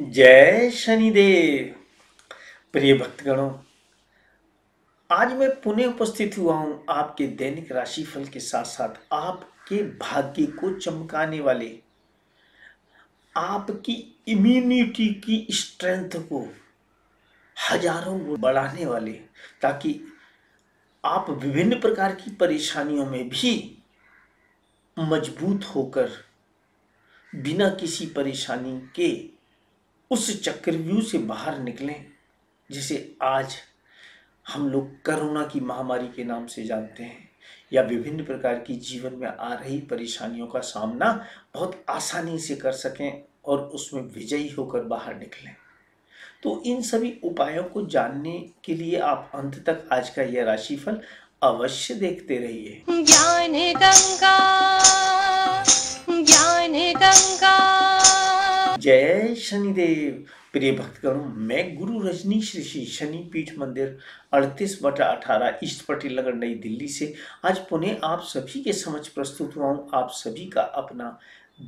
जय शनिदेव। प्रिय भक्तगणों, आज मैं पुणे उपस्थित हुआ हूँ आपके दैनिक राशिफल के साथ साथ आपके भाग्य को चमकाने वाले, आपकी इम्यूनिटी की स्ट्रेंथ को हज़ारों को बढ़ाने वाले, ताकि आप विभिन्न प्रकार की परेशानियों में भी मज़बूत होकर बिना किसी परेशानी के उस चक्रव्यूह से बाहर निकलें, जिसे आज हम लोग कोरोना की महामारी के नाम से जानते हैं, या विभिन्न प्रकार की जीवन में आ रही परेशानियों का सामना बहुत आसानी से कर सकें और उसमें विजयी होकर बाहर निकलें। तो इन सभी उपायों को जानने के लिए आप अंत तक आज का यह राशिफल अवश्य देखते रहिए। ज्ञान गंगा। जय शनिदेव। प्रिय भक्तगणों, मैं गुरु रजनीश ऋषि शनि पीठ मंदिर अड़तीस बटा अठारह ईस्ट पटेल नगर, नई दिल्ली से। आज पुनः आप सभी के समझ प्रस्तुत हुआ हूँ आप सभी का अपना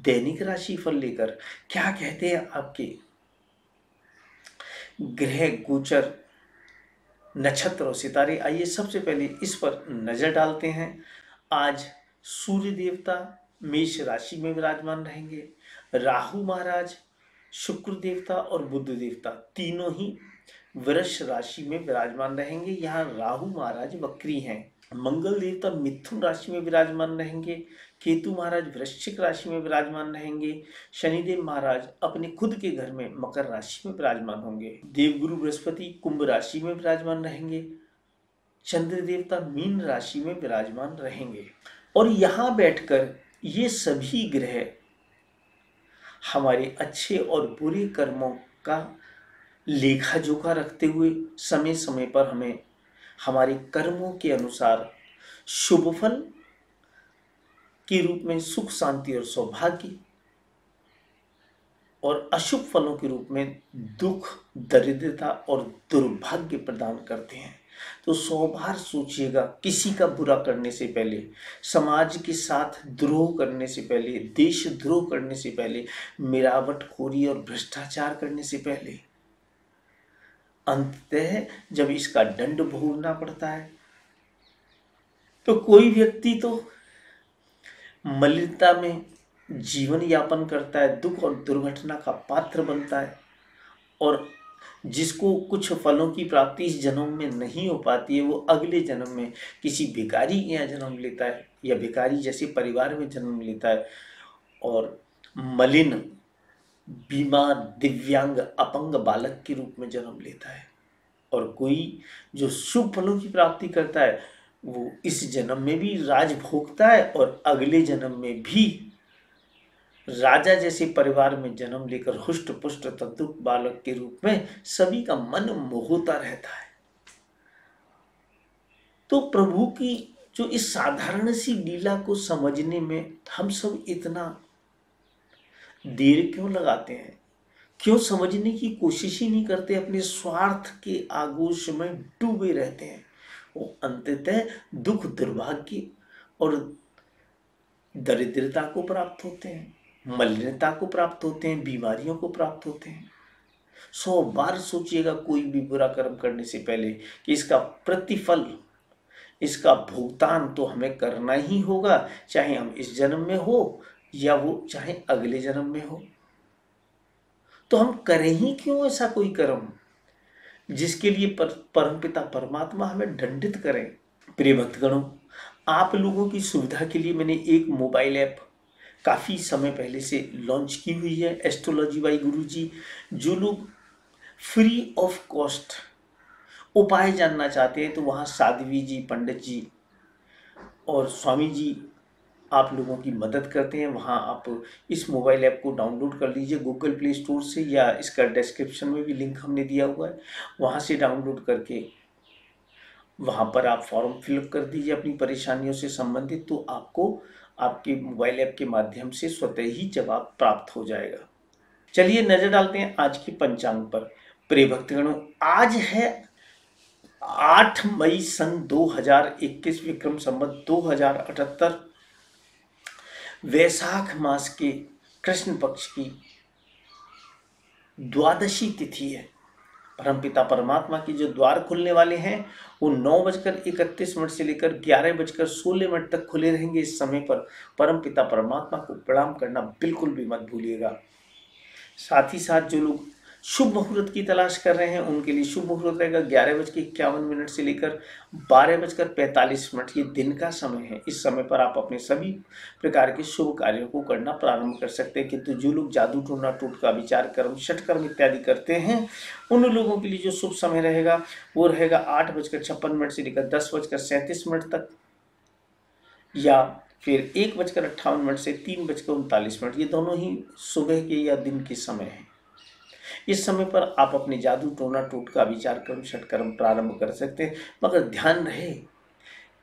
दैनिक राशि फल लेकर। क्या कहते हैं आपके? ग्रह, गोचर, नक्षत्र और सितारे, आइए सबसे पहले इस पर नज़र डालते हैं। आज सूर्य देवता मेष राशि में विराजमान रहेंगे। राहु महाराज शुक्र देवता और बुद्ध देवता, तीनों ही वृष राशि में विराजमान रहेंगे। यहाँ राहु महाराज वक्री हैं। मंगल देवता मिथुन राशि में विराजमान रहेंगे। केतु महाराज वृश्चिक राशि में विराजमान रहेंगे। शनिदेव महाराज अपने खुद के घर में मकर राशि में विराजमान होंगे। देवगुरु बृहस्पति कुंभ राशि में विराजमान रहेंगे। चंद्र देवता मीन राशि में विराजमान रहेंगे। और यहाँ बैठकर ये सभी ग्रह हमारे अच्छे और बुरे कर्मों का लेखा जोखा रखते हुए समय समय पर हमें हमारे कर्मों के अनुसार शुभ फल के रूप में सुख, शांति और सौभाग्य और अशुभ फलों के रूप में दुख, दरिद्रता और दुर्भाग्य प्रदान करते हैं। तो सौ बार सोचिएगा, किसी का बुरा करने से पहले, समाज के साथ द्रोह करने से पहले, देश द्रोह करने से पहले मिलावटखोरी और भ्रष्टाचार करने से पहले। अंततः जब इसका दंड भोगना पड़ता है तो कोई व्यक्ति तो मलिनता में जीवन यापन करता है, दुख और दुर्घटना का पात्र बनता है और जिसको कुछ फलों की प्राप्ति इस जन्म में नहीं हो पाती है, वो अगले जन्म में किसी भिकारी के यहाँ जन्म लेता है या भिकारी जैसे परिवार में जन्म लेता है। और मलिन, बीमार, दिव्यांग, अपंग बालक के रूप में जन्म लेता है। और कोई जो शुभ फलों की प्राप्ति करता है, वो इस जन्म में भी राज भोगता है और अगले जन्म में भी राजा जैसे परिवार में जन्म लेकर हुष्ट पुष्ट तद्रुप बालक के रूप में सभी का मन मोहता रहता है। तो प्रभु की जो इस साधारण सी लीला को समझने में हम सब इतना देर क्यों लगाते हैं? क्यों समझने की कोशिश ही नहीं करते? अपने स्वार्थ के आगोश में डूबे रहते हैं। वो अंततः दुख दुर्भाग्य और दरिद्रता को प्राप्त होते हैं। मलिनता को प्राप्त होते हैं बीमारियों को प्राप्त होते हैं। सौ बार सोचिएगा कोई भी बुरा कर्म करने से पहले कि इसका प्रतिफल इसका भुगतान तो हमें करना ही होगा चाहे हम इस जन्म में हो या वो चाहे अगले जन्म में हो। तो हम करें ही क्यों ऐसा कोई कर्म जिसके लिए पर, परमपिता परमात्मा हमें दंडित करें? प्रिय भक्तगणों आप लोगों की सुविधा के लिए मैंने एक मोबाइल ऐप काफ़ी समय पहले से लॉन्च की हुई है एस्ट्रोलॉजी बाई गुरु जी जो लोग फ्री ऑफ़ कॉस्ट उपाय जानना चाहते हैं तो वहाँ साध्वी जी, पंडित जी और स्वामी जी आप लोगों की मदद करते हैं। वहाँ आप इस मोबाइल ऐप को डाउनलोड कर लीजिए गूगल प्ले स्टोर से या इसका डिस्क्रिप्शन में भी लिंक हमने दिया हुआ है। वहाँ से डाउनलोड करके वहाँ पर आप फॉर्म फिलअप कर दीजिए अपनी परेशानियों से संबंधित तो आपको आपके मोबाइल ऐप के माध्यम से स्वतः ही जवाब प्राप्त हो जाएगा। चलिए नज़र डालते हैं आज की पंचांग पर। प्रिय भक्तगणों, आज है आठ मई सन 2021 विक्रम संवत दो हज़ार अठहत्तर। वैशाख मास के कृष्ण पक्ष की द्वादशी तिथि है। परमपिता परमात्मा की जो द्वार खुलने वाले हैं, वो नौ बजकर इकतीस मिनट से लेकर ग्यारह बजकर सोलह मिनट तक खुले रहेंगे इस समय पर। परम पिता परमात्मा को प्रणाम करना बिल्कुल भी मत भूलिएगा। साथ ही साथ जो लोग शुभ मुहूर्त की तलाश कर रहे हैं। उनके लिए शुभ मुहूर्त रहेगा ग्यारह बज के इक्यावन मिनट से लेकर बारह बजकर पैंतालीस मिनट। ये दिन का समय है। इस समय पर आप अपने सभी प्रकार के शुभ कार्यों को करना प्रारंभ कर सकते हैं। किंतु जो लोग जादू टूना टूट का विचार, कर्म, षटकर्म इत्यादि करते हैं, उन लोगों के लिए जो शुभ समय रहेगा, वो रहेगा आठ बजकर छप्पन मिनट से लेकर दस बजकर सैंतीस मिनट तक या फिर एक बजकर अट्ठावन मिनट से तीन बजकर उनतालीस मिनट। ये दोनों ही सुबह के या दिन के समय हैं। इस समय पर आप अपने जादू टोना टूट का विचार कर्म षटकर्म प्रारंभ कर सकते हैं। मगर ध्यान रहे,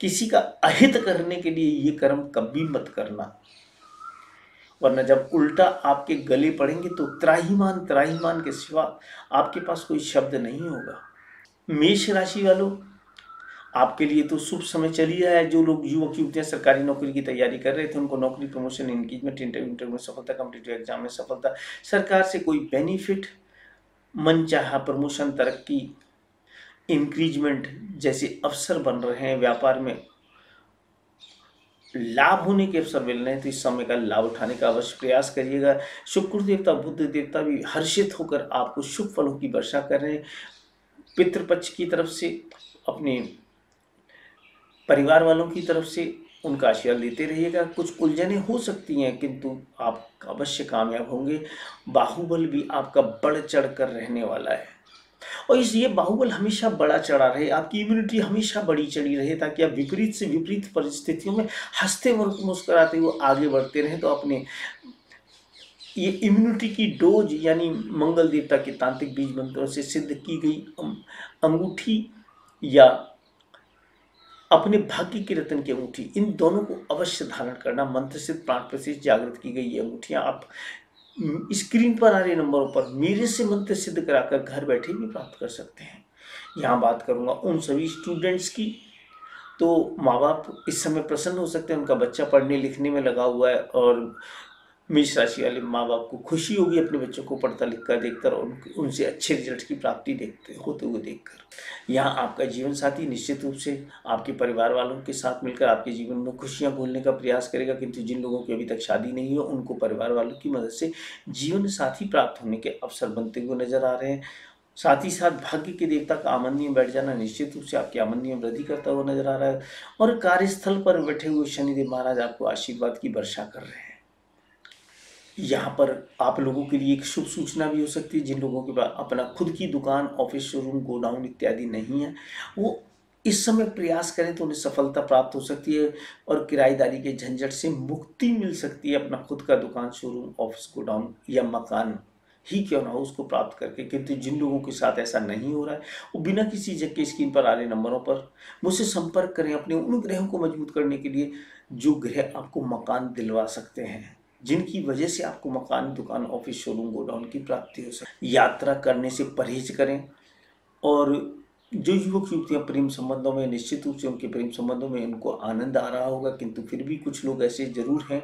किसी का अहित करने के लिए ये कर्म कभी मत करना। वरना जब उल्टा आपके गले पड़ेंगे तो त्राहीमान त्राहीमान के सिवा आपके पास कोई शब्द नहीं होगा। मेष राशि वालों, आपके लिए तो शुभ समय चल ही रहा है। जो लोग युवक, युवतियाँ सरकारी नौकरी की तैयारी कर रहे थे, उनको नौकरी, प्रमोशन इंगेजमेंट इंटरव्यू इंटरव्यू में सफलता कम्पिटेटिव एग्ज़ाम में सफलता, सरकार से कोई बेनिफिट मन चाह प्रमोशन, तरक्की इंक्रीजमेंट जैसे अवसर बन रहे हैं व्यापार में। लाभ होने के अवसर मिल रहे हैं तो इस समय का लाभ उठाने का अवश्य प्रयास करिएगा। शुक्र देवता, बुद्ध देवता भी हर्षित होकर आपको शुभ फलों की वर्षा कर रहे हैं। पितृपक्ष की तरफ़ से, अपने परिवार वालों की तरफ़ से उनका आशीर्वाद लेते रहिएगा। कुछ उलझने हो सकती हैं, किंतु आप अवश्य कामयाब होंगे। बाहुबल भी आपका बढ़ चढ़ कर रहने वाला है। और इस ये बाहुबल हमेशा बड़ा चढ़ा रहे, आपकी इम्यूनिटी हमेशा बड़ी चढ़ी रहे, ताकि आप विपरीत से विपरीत परिस्थितियों में हँसते मुस्कराते हुए आगे बढ़ते रहें तो अपने ये इम्यूनिटी की डोज, यानी मंगल देवता के तांत्रिक बीज मंत्रों से सिद्ध की गई अंगूठी या अपने भाग्य की रतन की अंगूठी। इन दोनों को अवश्य धारण करना। मंत्र से प्राण प्रसिद्ध जागृत की गई ये अंगूठियाँ आप स्क्रीन पर आ रहे नंबरों पर मेरे से मंत्र सिद्ध कराकर घर बैठे भी प्राप्त कर सकते हैं। यहाँ बात करूँगा उन सभी स्टूडेंट्स की। तो माँ बाप इस समय प्रसन्न हो सकते हैं। उनका बच्चा पढ़ने लिखने में लगा हुआ है और मेष राशि वाले माँ बाप को खुशी होगी अपने बच्चों को पढ़ता लिखकर देखकर और उनसे अच्छे रिज़ल्ट की प्राप्ति देखते, होते हुए देखकर। यहाँ आपका जीवन साथी निश्चित रूप से आपके परिवार वालों के साथ मिलकर आपके जीवन में खुशियाँ भूलने का प्रयास करेगा, किंतु जिन लोगों की अभी तक शादी नहीं हो उनको परिवार वालों की मदद से जीवन साथी प्राप्त होने के अवसर बनते हुए नज़र आ रहे हैं। साथ ही साथ भाग्य के देवता का आमंदी में बैठ जाना निश्चित रूप से आपकी आमंदी में वृद्धि करता हुआ नज़र आ रहा है और कार्यस्थल पर बैठे हुए शनिदेव महाराज आपको आशीर्वाद की वर्षा कर रहे हैं। यहाँ पर आप लोगों के लिए एक शुभ सूचना भी हो सकती है। जिन लोगों के पास अपना खुद की दुकान ऑफ़िस शोरूम गोडाउन इत्यादि नहीं है, वो इस समय प्रयास करें तो उन्हें सफलता प्राप्त हो सकती है और किराएदारी के झंझट से मुक्ति मिल सकती है अपना खुद का दुकान शोरूम ऑफ़िस गोडाउन या मकान ही क्यों ना हो उसको प्राप्त करके। किंतु जिन लोगों के साथ ऐसा नहीं हो रहा है, वो बिना किसी जग के स्क्रीन पर आ रहे नंबरों पर मुझसे संपर्क करें अपने उन ग्रहों को मज़बूत करने के लिए जो ग्रह आपको मकान दिलवा सकते हैं। जिनकी वजह से आपको मकान, दुकान, ऑफ़िस शोरूम गोडाउन की प्राप्ति हो सके यात्रा करने से परहेज करें और जो युवक, युवतियाँ प्रेम संबंधों में निश्चित रूप से उनके प्रेम संबंधों में उनको आनंद आ रहा होगा, किंतु फिर भी कुछ लोग ऐसे ज़रूर हैं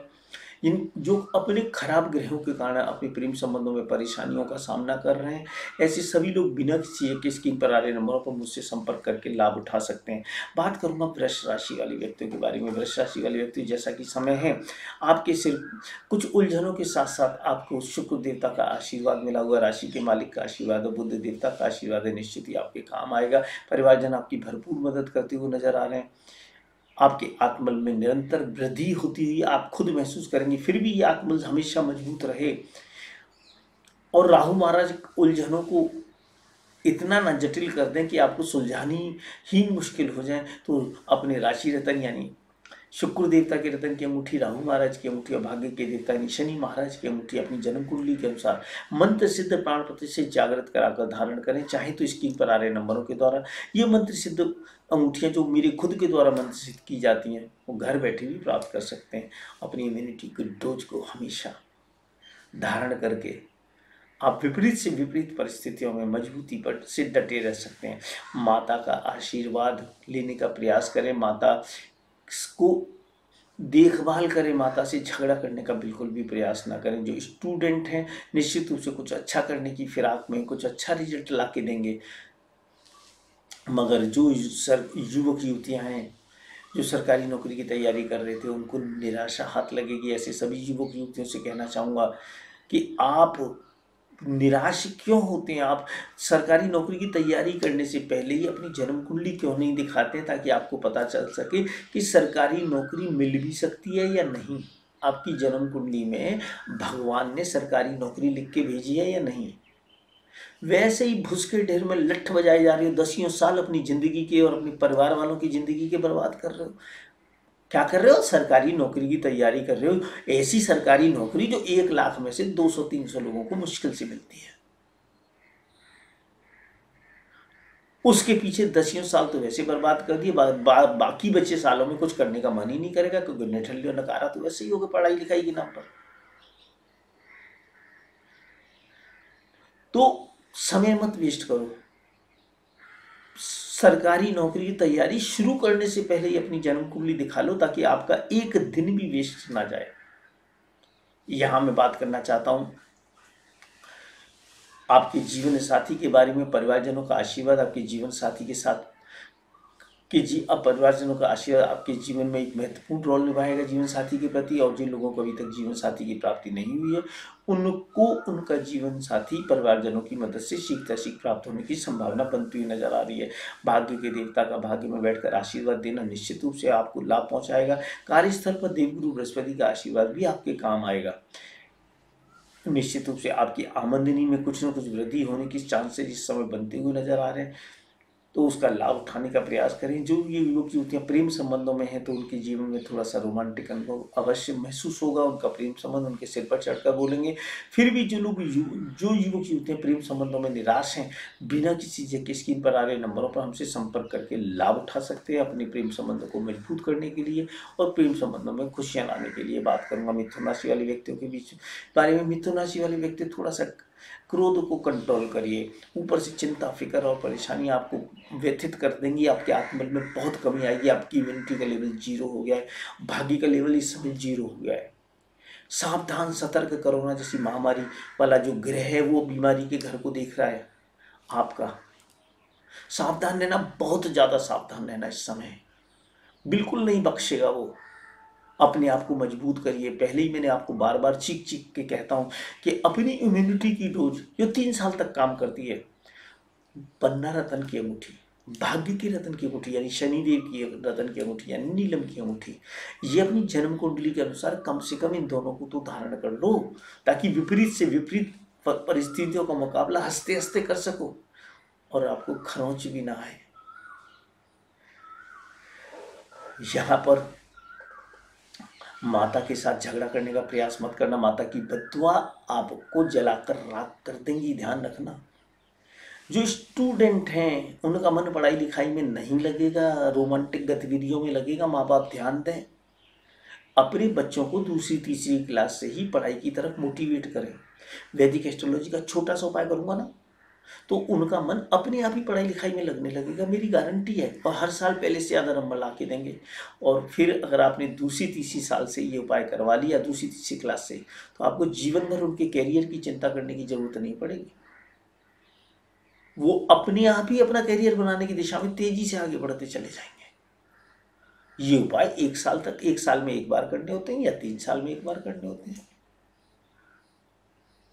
इन जो अपने खराब ग्रहों के कारण अपने प्रेम संबंधों में परेशानियों का सामना कर रहे हैं, ऐसे सभी लोग बिना किसी एक स्क्रीन पर आ रहे नंबरों पर मुझसे संपर्क करके लाभ उठा सकते हैं। बात करूँगा वृक्ष राशि वाले व्यक्तियों के बारे में। वृक्ष राशि वाले व्यक्ति, जैसा कि समय है, आपके सिर्फ़ कुछ उलझनों के साथ साथ आपको शुक्र देवता का आशीर्वाद मिला हुआ, राशि के मालिक का आशीर्वाद बुद्ध देवता का आशीर्वाद है, निश्चित ही आपके काम आएगा। परिवारजन आपकी भरपूर मदद करते हुए नज़र आ रहे हैं। आपके आत्मल में निरंतर वृद्धि होती हुई आप खुद महसूस करेंगे, फिर भी ये आत्मल हमेशा मज़बूत रहे। और राहु महाराज उलझनों को इतना ना जटिल कर दें कि आपको सुलझानी ही मुश्किल हो जाए तो अपने राशि रतन यानी शुक्र देवता के रतन की अंगूठी, राहु महाराज की अंगूठी और भाग्य के देवता शनि महाराज की अंगूठी अपनी जन्म कुंडली के अनुसार मंत्र सिद्ध प्राण प्रति से जागृत कराकर धारण करें। चाहे तो स्क्रीन पर आ रहे नंबरों के द्वारा। ये मंत्र सिद्ध अंगूठियाँ जो मेरे खुद के द्वारा मंत्र सिद्ध की जाती हैं, वो घर बैठे भी प्राप्त कर सकते हैं। अपनी इम्यूनिटी की डोज को हमेशा धारण करके आप विपरीत से विपरीत परिस्थितियों में मजबूती पर से डटे रह सकते हैं। माता का आशीर्वाद लेने का प्रयास करें। माता को देखभाल करें, माता से झगड़ा करने का बिल्कुल भी प्रयास ना करें। जो स्टूडेंट हैं, निश्चित रूप से कुछ अच्छा करने की फिराक में कुछ अच्छा रिज़ल्ट ला के देंगे। मगर जो सर, युवक, युवतियाँ हैं, जो सरकारी नौकरी की तैयारी कर रहे थे, उनको निराशा हाथ लगेगी। ऐसे सभी युवक, युवतियों से कहना चाहूँगा कि आप निराश क्यों होते हैं आप? सरकारी नौकरी की तैयारी करने से पहले ही अपनी जन्म कुंडली क्यों नहीं दिखाते ताकि आपको पता चल सके कि सरकारी नौकरी मिल भी सकती है या नहीं? आपकी जन्म कुंडली में भगवान ने सरकारी नौकरी लिख के भेजी है या नहीं? वैसे ही भूस के ढेर में लठ बजाए जा रहे हो, दसियों साल अपनी ज़िंदगी के और अपने परिवार वालों की ज़िंदगी के बर्बाद कर रहे हो। क्या कर रहे हो? सरकारी नौकरी की तैयारी कर रहे हो। ऐसी सरकारी नौकरी जो एक लाख में से 200-300 लोगों को मुश्किल से मिलती है। उसके पीछे दसियों साल तो वैसे बर्बाद कर दिए। बा, बा, बाकी बच्चे सालों में कुछ करने का मन ही नहीं करेगा क्योंकि निठल्य नकारा तो वैसे ही होगा पढ़ाई लिखाई के नाम पर। तो समय मत वेस्ट करो। सरकारी नौकरी की तैयारी शुरू करने से पहले ही अपनी जन्म कुंडली दिखा लो ताकि आपका एक दिन भी वेस्ट ना जाए। यहाँ मैं बात करना चाहता हूँ। आपके जीवन साथी के बारे में, परिवारजनों का आशीर्वाद आपके जीवन साथी के साथ कि जी अब परिवारजनों का आशीर्वाद आपके जीवन में एक महत्वपूर्ण रोल निभाएगा जीवन साथी के प्रति और जिन लोगों को अभी तक जीवन साथी की प्राप्ति नहीं हुई है, उनको उनका जीवन साथी परिवारजनों की मदद से शीघ्र शीघ्र प्राप्त होने की संभावना बनती हुई नज़र आ रही है। भाग्य के देवता का भाग्य में बैठकर आशीर्वाद देना निश्चित रूप से आपको लाभ पहुंचाएगा। कार्यस्थल पर देवगुरु बृहस्पति का आशीर्वाद भी आपके काम आएगा। निश्चित रूप से आपकी आमदनी में कुछ न कुछ वृद्धि होने की चांसेस इस समय बनते हुए नज़र आ रहे हैं। तो उसका लाभ उठाने का प्रयास करें। जो ये युवक युवतियाँ प्रेम संबंधों में हैं तो उनके जीवन में थोड़ा सा रोमांटिक अनुभव अवश्य महसूस होगा। उनका प्रेम संबंध उनके सिर पर चढ़कर बोलेंगे। फिर भी जो लोग यु, जो युवक युवतियाँ प्रेम संबंधों में निराश हैं बिना किसी जगह स्क्रीन पर आ रहे नंबरों पर हमसे संपर्क करके लाभ उठा सकते हैं अपने प्रेम संबंधों को मज़बूत करने के लिए और प्रेम संबंधों में खुशियाँ लाने के लिए बात करूँगा। मिथुन राशि वाले व्यक्तियों के बीच बारे में मिथुन राशि वाले व्यक्ति थोड़ा सा क्रोध को कंट्रोल करिए। ऊपर से चिंता, फ़िक्र और परेशानी आपको व्यथित कर देंगी। आपके आत्मबल में बहुत कमी आएगी। आपकी इम्यूनिटी का लेवल ज़ीरो हो गया है। भाग्य का लेवल इस समय ज़ीरो हो गया है। सावधान, सतर्क कोरोना जैसी महामारी वाला जो ग्रह है, वो बीमारी के घर को देख रहा है आपका। सावधान रहना, बहुत ज़्यादा सावधान रहना इस समय। बिल्कुल नहीं बख्शेगा वो। अपने आप को मज़बूत करिए। पहले ही मैंने आपको बार बार चीख चीख के कहता हूँ कि अपनी इम्यूनिटी की डोज जो तीन साल तक काम करती है, पन्ना रतन की अंगूठी, भाग्य की रतन की अंगूठी, यानी शनिदेव की रतन की अंगूठी, यानी नीलम की अंगूठी, ये अपनी जन्म कुंडली के अनुसार कम से कम इन दोनों को तो धारण कर लो, ताकि विपरीत से विपरीत परिस्थितियों का मुकाबला हँसते हँसते कर सको और आपको खरोंच भी ना आए। यहाँ पर माता के साथ झगड़ा करने का प्रयास मत करना। माता की बदुआ आपको जलाकर राख कर देंगी, ध्यान रखना। जो स्टूडेंट हैं, उनका मन पढ़ाई लिखाई में नहीं लगेगा रोमांटिक गतिविधियों में लगेगा माँ बाप ध्यान दें। अपने बच्चों को दूसरी, तीसरी क्लास से ही पढ़ाई की तरफ़ मोटिवेट करें। वैदिक एस्ट्रोलॉजी का छोटा सा उपाय करूँगा ना? तो उनका मन अपने आप ही पढ़ाई लिखाई में लगने लगेगा। मेरी गारंटी है, और हर साल पहले से ज़्यादा नंबर ला के देंगे। और फिर अगर आपने दूसरी तीसरी साल से ये उपाय करवा लिया, दूसरी तीसरी क्लास से तो आपको जीवन भर उनके कैरियर की चिंता करने की ज़रूरत नहीं पड़ेगी। वो अपने आप ही अपना कैरियर बनाने की दिशा में तेज़ी से आगे बढ़ते चले जाएँगे। ये उपाय एक साल तक, एक साल में एक बार करने होते हैं या तीन साल में एक बार करने होते हैं।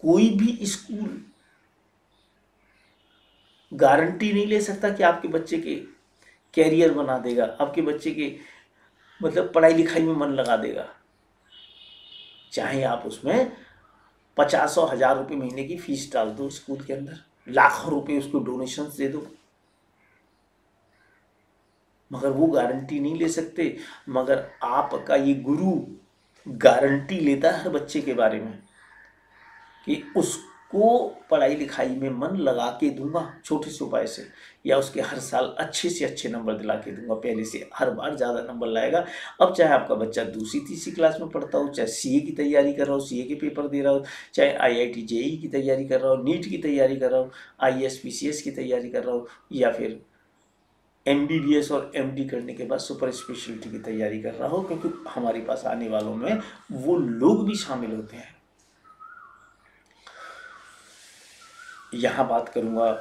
कोई भी स्कूल गारंटी नहीं ले सकता कि आपके बच्चे के कैरियर बना देगा, आपके बच्चे के मतलब पढ़ाई लिखाई में मन लगा देगा। चाहे आप उसमें पचासों हज़ार रुपये महीने की फ़ीस डाल दो स्कूल के अंदर, लाखों रुपए उसको डोनेशन दे दो। मगर वो गारंटी नहीं ले सकते। मगर आपका ये गुरु गारंटी लेता है हर बच्चे के बारे में कि उस को पढ़ाई लिखाई में मन लगा के दूँगा, छोटे से उपाय से, या उसके हर साल अच्छे से अच्छे नंबर दिला के दूँगा, पहले से हर बार ज़्यादा नंबर लाएगा। अब चाहे आपका बच्चा दूसरी तीसरी क्लास में पढ़ता हो, चाहे सीए की तैयारी कर रहा हो सीए के पेपर दे रहा हो, चाहे आई आई टी जेई की तैयारी कर रहा हो, नीट की तैयारी कर रहा हो आई एस की तैयारी कर रहा हो, या फिर एमबीबीएस और एमडी करने के बाद सुपर स्पेशलिटी की तैयारी कर रहा हो, क्योंकि हमारे पास आने वालों में वो लोग भी शामिल होते हैं। यहाँ बात करूँगा,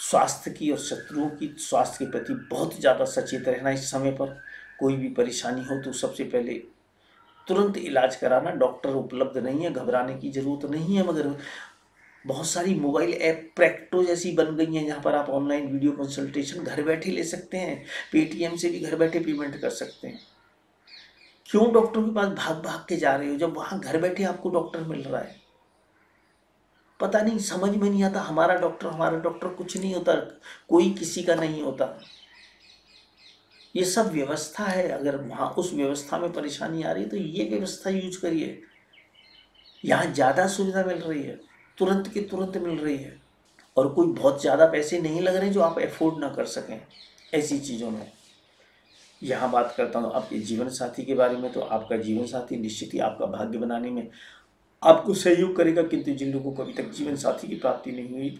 स्वास्थ्य की और शत्रुओं की, स्वास्थ्य के प्रति बहुत ज़्यादा सचेत रहना इस समय पर। कोई भी परेशानी हो तो सबसे पहले तुरंत इलाज कराना, डॉक्टर उपलब्ध नहीं है, घबराने की ज़रूरत नहीं है, मगर बहुत सारी मोबाइल ऐप, प्रैक्टो जैसी बन गई हैं, जहाँ पर आप ऑनलाइन वीडियो कंसल्टेशन घर बैठे ले सकते हैं, पेटीएम से भी घर बैठे पेमेंट कर सकते हैं। क्यों डॉक्टर के पास भाग भाग के जा रहे हो? जब वहाँ घर बैठे आपको डॉक्टर मिल रहा है। पता नहीं, समझ में नहीं आता, हमारा डॉक्टर हमारा डॉक्टर कुछ नहीं होता, कोई किसी का नहीं होता। ये सब व्यवस्था है, अगर वहाँ उस व्यवस्था में परेशानी आ रही है तो ये व्यवस्था यूज़ करिए। यहाँ ज़्यादा सुविधा मिल रही है, तुरंत के तुरंत मिल रही है, और कोई बहुत ज़्यादा पैसे नहीं लग रहे जो आप एफोर्ड ना कर सकें ऐसी चीज़ों में। यहाँ बात करता हूँ, आपके जीवन साथी के बारे में तो आपका जीवन साथी निश्चित ही आपका भाग्य बनाने में आपको सहयोग करेगा, किंतु जिन लोगों को अभी तक जीवन साथी की प्राप्ति नहीं हुई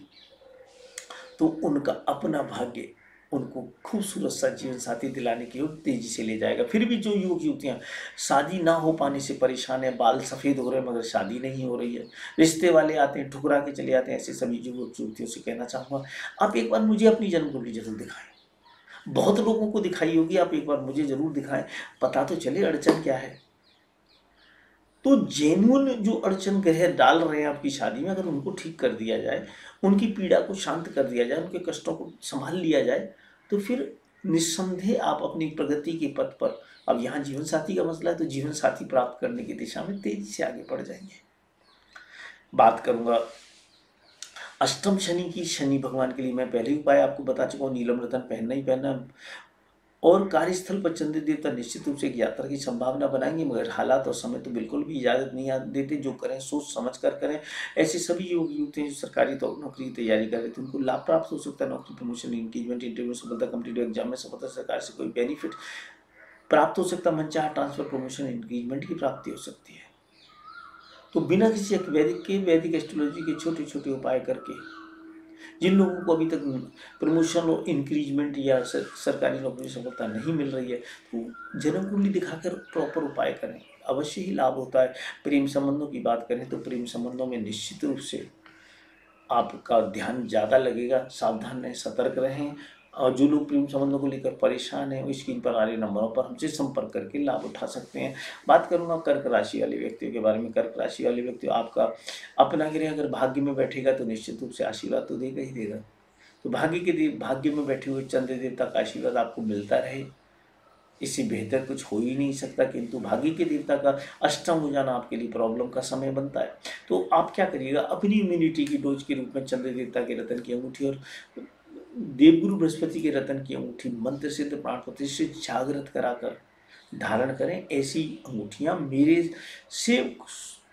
तो उनका अपना भाग्य उनको खूबसूरत सा जीवन साथी दिलाने की ओर तेज़ी से ले जाएगा। फिर भी जो युवक युवतियाँ, शादी ना हो पाने से परेशान है, बाल सफ़ेद हो रहे हैं, मगर शादी नहीं हो रही है। रिश्ते वाले आते हैं, ठुकरा के चले आते हैं, ऐसे सभी युवक युवतियों से कहना चाहूँगा, आप एक बार मुझे अपनी जन्म कुंडली ज़रूर दिखाएँ। बहुत लोगों को दिखाई होगी, आप एक बार मुझे ज़रूर दिखाएँ। पता तो चले अड़चन क्या है। तो जेनुअन जो अड़चन ग्रह डाल रहे हैं आपकी शादी में, अगर उनको ठीक कर दिया जाए, उनकी पीड़ा को शांत कर दिया जाए, उनके कष्टों को संभाल लिया जाए तो फिर निस्संदेह आप अपनी प्रगति के पथ पर, अब यहाँ जीवन साथी का मसला है तो जीवन साथी प्राप्त करने की दिशा में तेज़ी से आगे बढ़ जाएँगे। बात करूँगा, अष्टम शनि की, शनि भगवान के लिए मैं पहले उपाय आपको बता चुका हूँ, नीलम रतन पहनना ही पहनना। और कार्यस्थल पर चंद्र देवता निश्चित रूप से एक यात्रा की संभावना बनाएँगे, मगर हालात और समय तो बिल्कुल भी इजाज़त नहीं देते। जो करें, सोच समझ कर करें। ऐसे सभी योग युवती हैं जो सरकारी तो नौकरी की तैयारी कर रहे थे। उनको लाभ प्राप्त हो सकता है। नौकरी, प्रमोशन इंगेजमेंट इंटरव्यू सफलता कंप्लीट एग्ज़ाम में सफलता सरकार से कोई बेनिफिट प्राप्त हो सकता। है मनचाह ट्रांसफ़र प्रमोशन इंगेजमेंट की प्राप्ति हो सकती है। तो बिना किसी वैदिक के, वैदिक एस्ट्रोलॉजी के छोटे छोटे उपाय करके जिन लोगों को अभी तक प्रमोशन और इंक्रीजमेंट या सर, सरकारी नौकरी सफलता नहीं मिल रही है तो जन्म कुंडली दिखाकर प्रॉपर उपाय करें। अवश्य ही लाभ होता है। प्रेम संबंधों की बात करें तो प्रेम संबंधों में निश्चित रूप से आपका ध्यान ज़्यादा लगेगा सावधान रहें सतर्क रहें। और जो लोग प्रेम संबंधों को लेकर परेशान हैं स्क्रीन पर आ रहे नंबरों पर हमसे संपर्क करके लाभ उठा सकते हैं। बात करूँगा कर्क राशि वाले व्यक्तियों के बारे में। कर्क राशि वाले व्यक्ति आपका अपना ग्रह अगर भाग्य में बैठेगा तो निश्चित रूप से आशीर्वाद तो देगा ही देगा। तो भाग्य के भाग्य में बैठे हुए चंद्र देवता का आशीर्वाद आपको मिलता रहे। इससे बेहतर कुछ हो ही नहीं सकता, किंतु भाग्य के देवता का अष्टम हो जाना आपके लिए प्रॉब्लम का समय बनता है। तो आप क्या करिएगा, अपनी इम्यूनिटी की डोज के रूप में चंद्र देवता के रतन की अंगूठी और देवगुरु बृहस्पति के रतन की अंगूठी मंत्र सिद्ध प्राण से जागृत कराकर धारण करें, ऐसी अंगूठियाँ मेरे से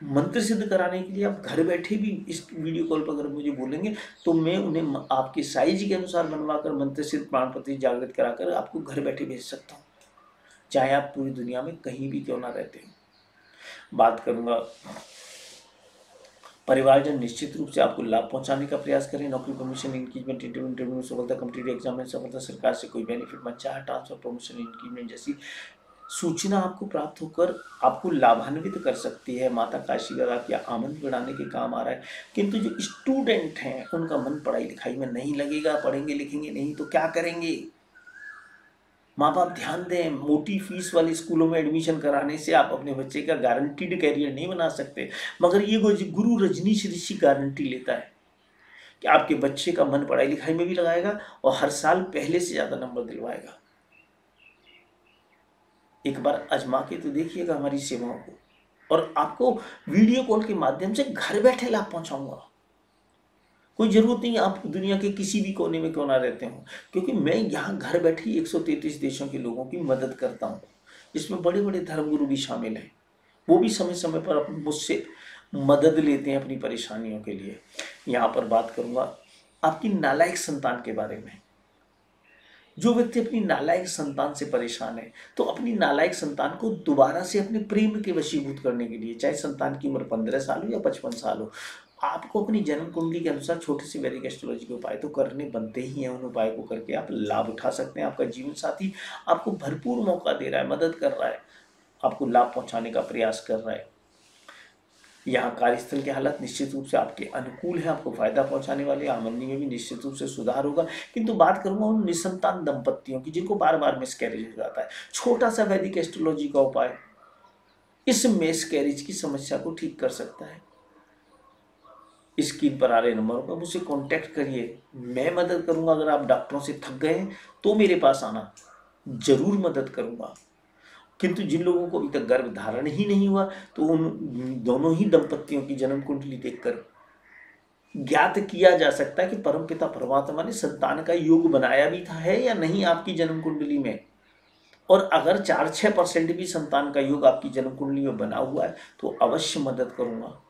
मंत्र सिद्ध कराने के लिए आप घर बैठे भी इस वीडियो कॉल पर अगर मुझे बोलेंगे तो मैं उन्हें आपके साइज़ के अनुसार बनवा कर मंत्र सिद्ध प्राणपति जागृत कराकर आपको घर बैठे भेज सकता हूँ। चाहे आप पूरी दुनिया में कहीं भी क्यों ना रहते हो। बात करूँगा परिवारजन निश्चित रूप से आपको लाभ पहुँचाने का प्रयास करें। नौकरी प्रमोशन इंक्रीजमेंट इंटरव्यू इंटरव्यू में सफलता कंप्लीट एग्ज़ाम में सफलता, सरकार से कोई बेनिफिट मन चाहे ट्रांसफ़र प्रमोशन इंक्रीजमेंट जैसी सूचना आपको प्राप्त होकर आपको लाभान्वित कर सकती है। माता का आशीर्वाद आपके आमंद बढ़ाने के काम आ रहा है। किंतु जो स्टूडेंट हैं, उनका मन पढ़ाई लिखाई में नहीं लगेगा। पढ़ेंगे, लिखेंगे नहीं तो क्या करेंगे? माँ बाप ध्यान दें, मोटी फ़ीस वाले स्कूलों में एडमिशन कराने से आप अपने बच्चे का गारंटीड कैरियर नहीं बना सकते। मगर ये गुरु रजनीश ऋषि गारंटी लेता है कि आपके बच्चे का मन पढ़ाई लिखाई में भी लगाएगा और हर साल पहले से ज़्यादा नंबर दिलवाएगा। एक बार अजमा के तो देखिएगा हमारी सेवाओं को। और आपको वीडियो कॉल के माध्यम से घर बैठे लाभ पहुंचाऊँगा। कोई ज़रूरत नहीं आप दुनिया के किसी भी कोने में क्यों ना रहते हो? क्योंकि मैं यहाँ घर बैठे ही एक देशों के लोगों की मदद करता हूँ। जिसमें बड़े बड़े धर्मगुरु भी शामिल हैं। वो भी समय समय पर मुझसे मदद लेते हैं अपनी परेशानियों के लिए। यहाँ पर बात करूँगा आपकी नालायक संतान के बारे में। जो व्यक्ति अपनी नालायक संतान से परेशान है तो अपनी नालायक संतान को दोबारा से अपने प्रेम के वशीभूत करने के लिए, चाहे संतान की उम्र पंद्रह साल हो या पचपन साल हो आपको अपनी जन्म कुंडली के अनुसार छोटे से वैदिक एस्ट्रोलॉजी के उपाय तो करने बनते ही हैं, उन उपाय को करके आप लाभ उठा सकते हैं। आपका जीवन साथी आपको भरपूर मौका दे रहा है, मदद कर रहा है, आपको लाभ पहुँचाने का प्रयास कर रहा है। यहाँ कार्यस्थल के हालात निश्चित रूप से आपके अनुकूल है, आपको फ़ायदा पहुँचाने वाले आमदनी में भी निश्चित रूप से सुधार होगा। किंतु बात करूँगा उन निसंतान दंपत्तियों की, जिनको बार बार मिसकैरेज हो जाता है। छोटा सा वैदिक एस्ट्रोलॉजी का उपाय, इस मिसकैरेज की समस्या को ठीक कर सकता है। स्क्रीन पर आ रहे नंबरों पर मुझसे कांटेक्ट करिए। मैं मदद करूँगा, अगर आप डॉक्टरों से थक गए हैं तो मेरे पास आना। ज़रूर मदद करूँगा। किंतु जिन लोगों को अभी तक गर्भ धारण ही नहीं हुआ तो उन दोनों ही दंपत्तियों की जन्म कुंडली देखकर ज्ञात किया जा सकता है कि परमपिता परमात्मा ने संतान का योग बनाया भी था, है या नहीं आपकी जन्म कुंडली में? और अगर चार छः परसेंट भी संतान का योग आपकी जन्म कुंडली में बना हुआ है तो अवश्य मदद करूँगा।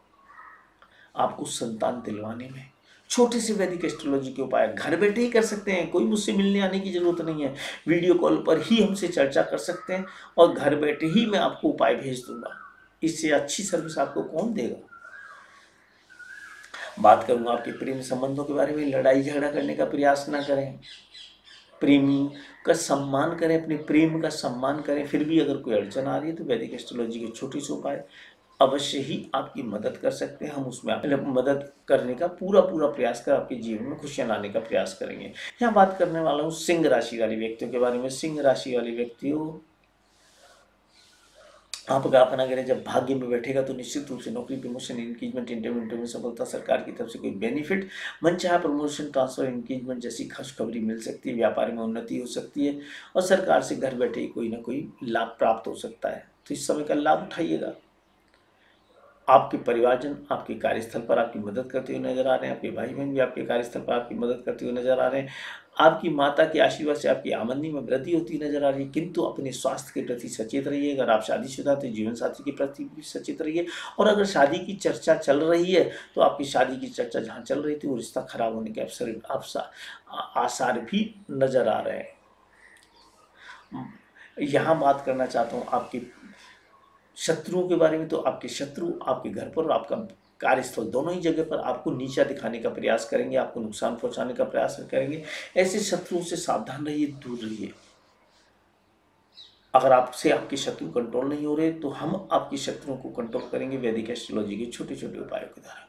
आपको संतान दिलवाने में। छोटे से वैदिक एस्ट्रोलॉजी के उपाय, घर बैठे ही कर सकते हैं, कोई मुझसे मिलने आने की ज़रूरत नहीं है। वीडियो कॉल पर ही हमसे चर्चा कर सकते हैं और घर बैठे ही मैं आपको उपाय भेज दूँगा। इससे अच्छी सर्विस आपको कौन देगा? बात करूँगा आपके प्रेम संबंधों के बारे में। लड़ाई झगड़ा करने का प्रयास ना करें। प्रेमी का सम्मान करें, अपने प्रेम का सम्मान करें। फिर भी अगर कोई अड़चन आ रही है तो वैदिक एस्ट्रोलॉजी के छोटे से उपाय। अवश्य ही आपकी मदद कर सकते हैं। हम उसमें मदद करने का पूरा पूरा प्रयास कर आपके जीवन में खुशियाँ लाने का प्रयास करेंगे। यहाँ बात करने वाला हूँ सिंह राशि वाले व्यक्तियों के बारे में। सिंह राशि वाले व्यक्तियों आपका अपना अगर जब भाग्य में बैठेगा तो निश्चित रूप से नौकरी प्रमोशन इंक्रीजमेंट इंटरव्यू में सफलता, सरकार की तरफ़ से कोई बेनिफिट मन चाहे प्रमोशन ट्रांसफ़र इंक्रीजमेंट जैसी खुशखबरी मिल सकती है। व्यापार में उन्नति हो सकती है और सरकार से घर बैठे कोई ना कोई लाभ प्राप्त हो सकता है। तो इस समय का लाभ उठाइएगा। आपके परिवारजन आपके कार्यस्थल पर आपकी मदद करते हुए नज़र आ रहे हैं, आपके भाई बहन भी आपके कार्यस्थल पर आपकी मदद करते हुए नज़र आ रहे हैं। आपकी माता के आशीर्वाद से आपकी आमदनी में वृद्धि होती नज़र आ रही है, किंतु अपने स्वास्थ्य के प्रति सचेत रहिए। अगर आप शादीशुदा तो जीवन साथी के प्रति भी सचेत रहिए। और अगर शादी की चर्चा चल रही है तो आपकी शादी की चर्चा जहाँ चल रही थी, वो रिश्ता खराब होने के अवसर आसार भी नज़र आ रहे हैं। यहाँ बात करना चाहता हूँ, आपकी शत्रुओं के बारे में तो आपके शत्रु आपके घर पर और आपका कार्यस्थल दोनों ही जगह पर आपको नीचा दिखाने का प्रयास करेंगे, आपको नुकसान पहुँचाने का प्रयास करेंगे। ऐसे शत्रुओं से सावधान रहिए, दूर रहिए। अगर आपसे आपके शत्रु कंट्रोल नहीं हो रहे तो हम आपके शत्रुओं को कंट्रोल करेंगे वैदिक एस्ट्रोलॉजी के छोटे छोटे उपायों के द्वारा।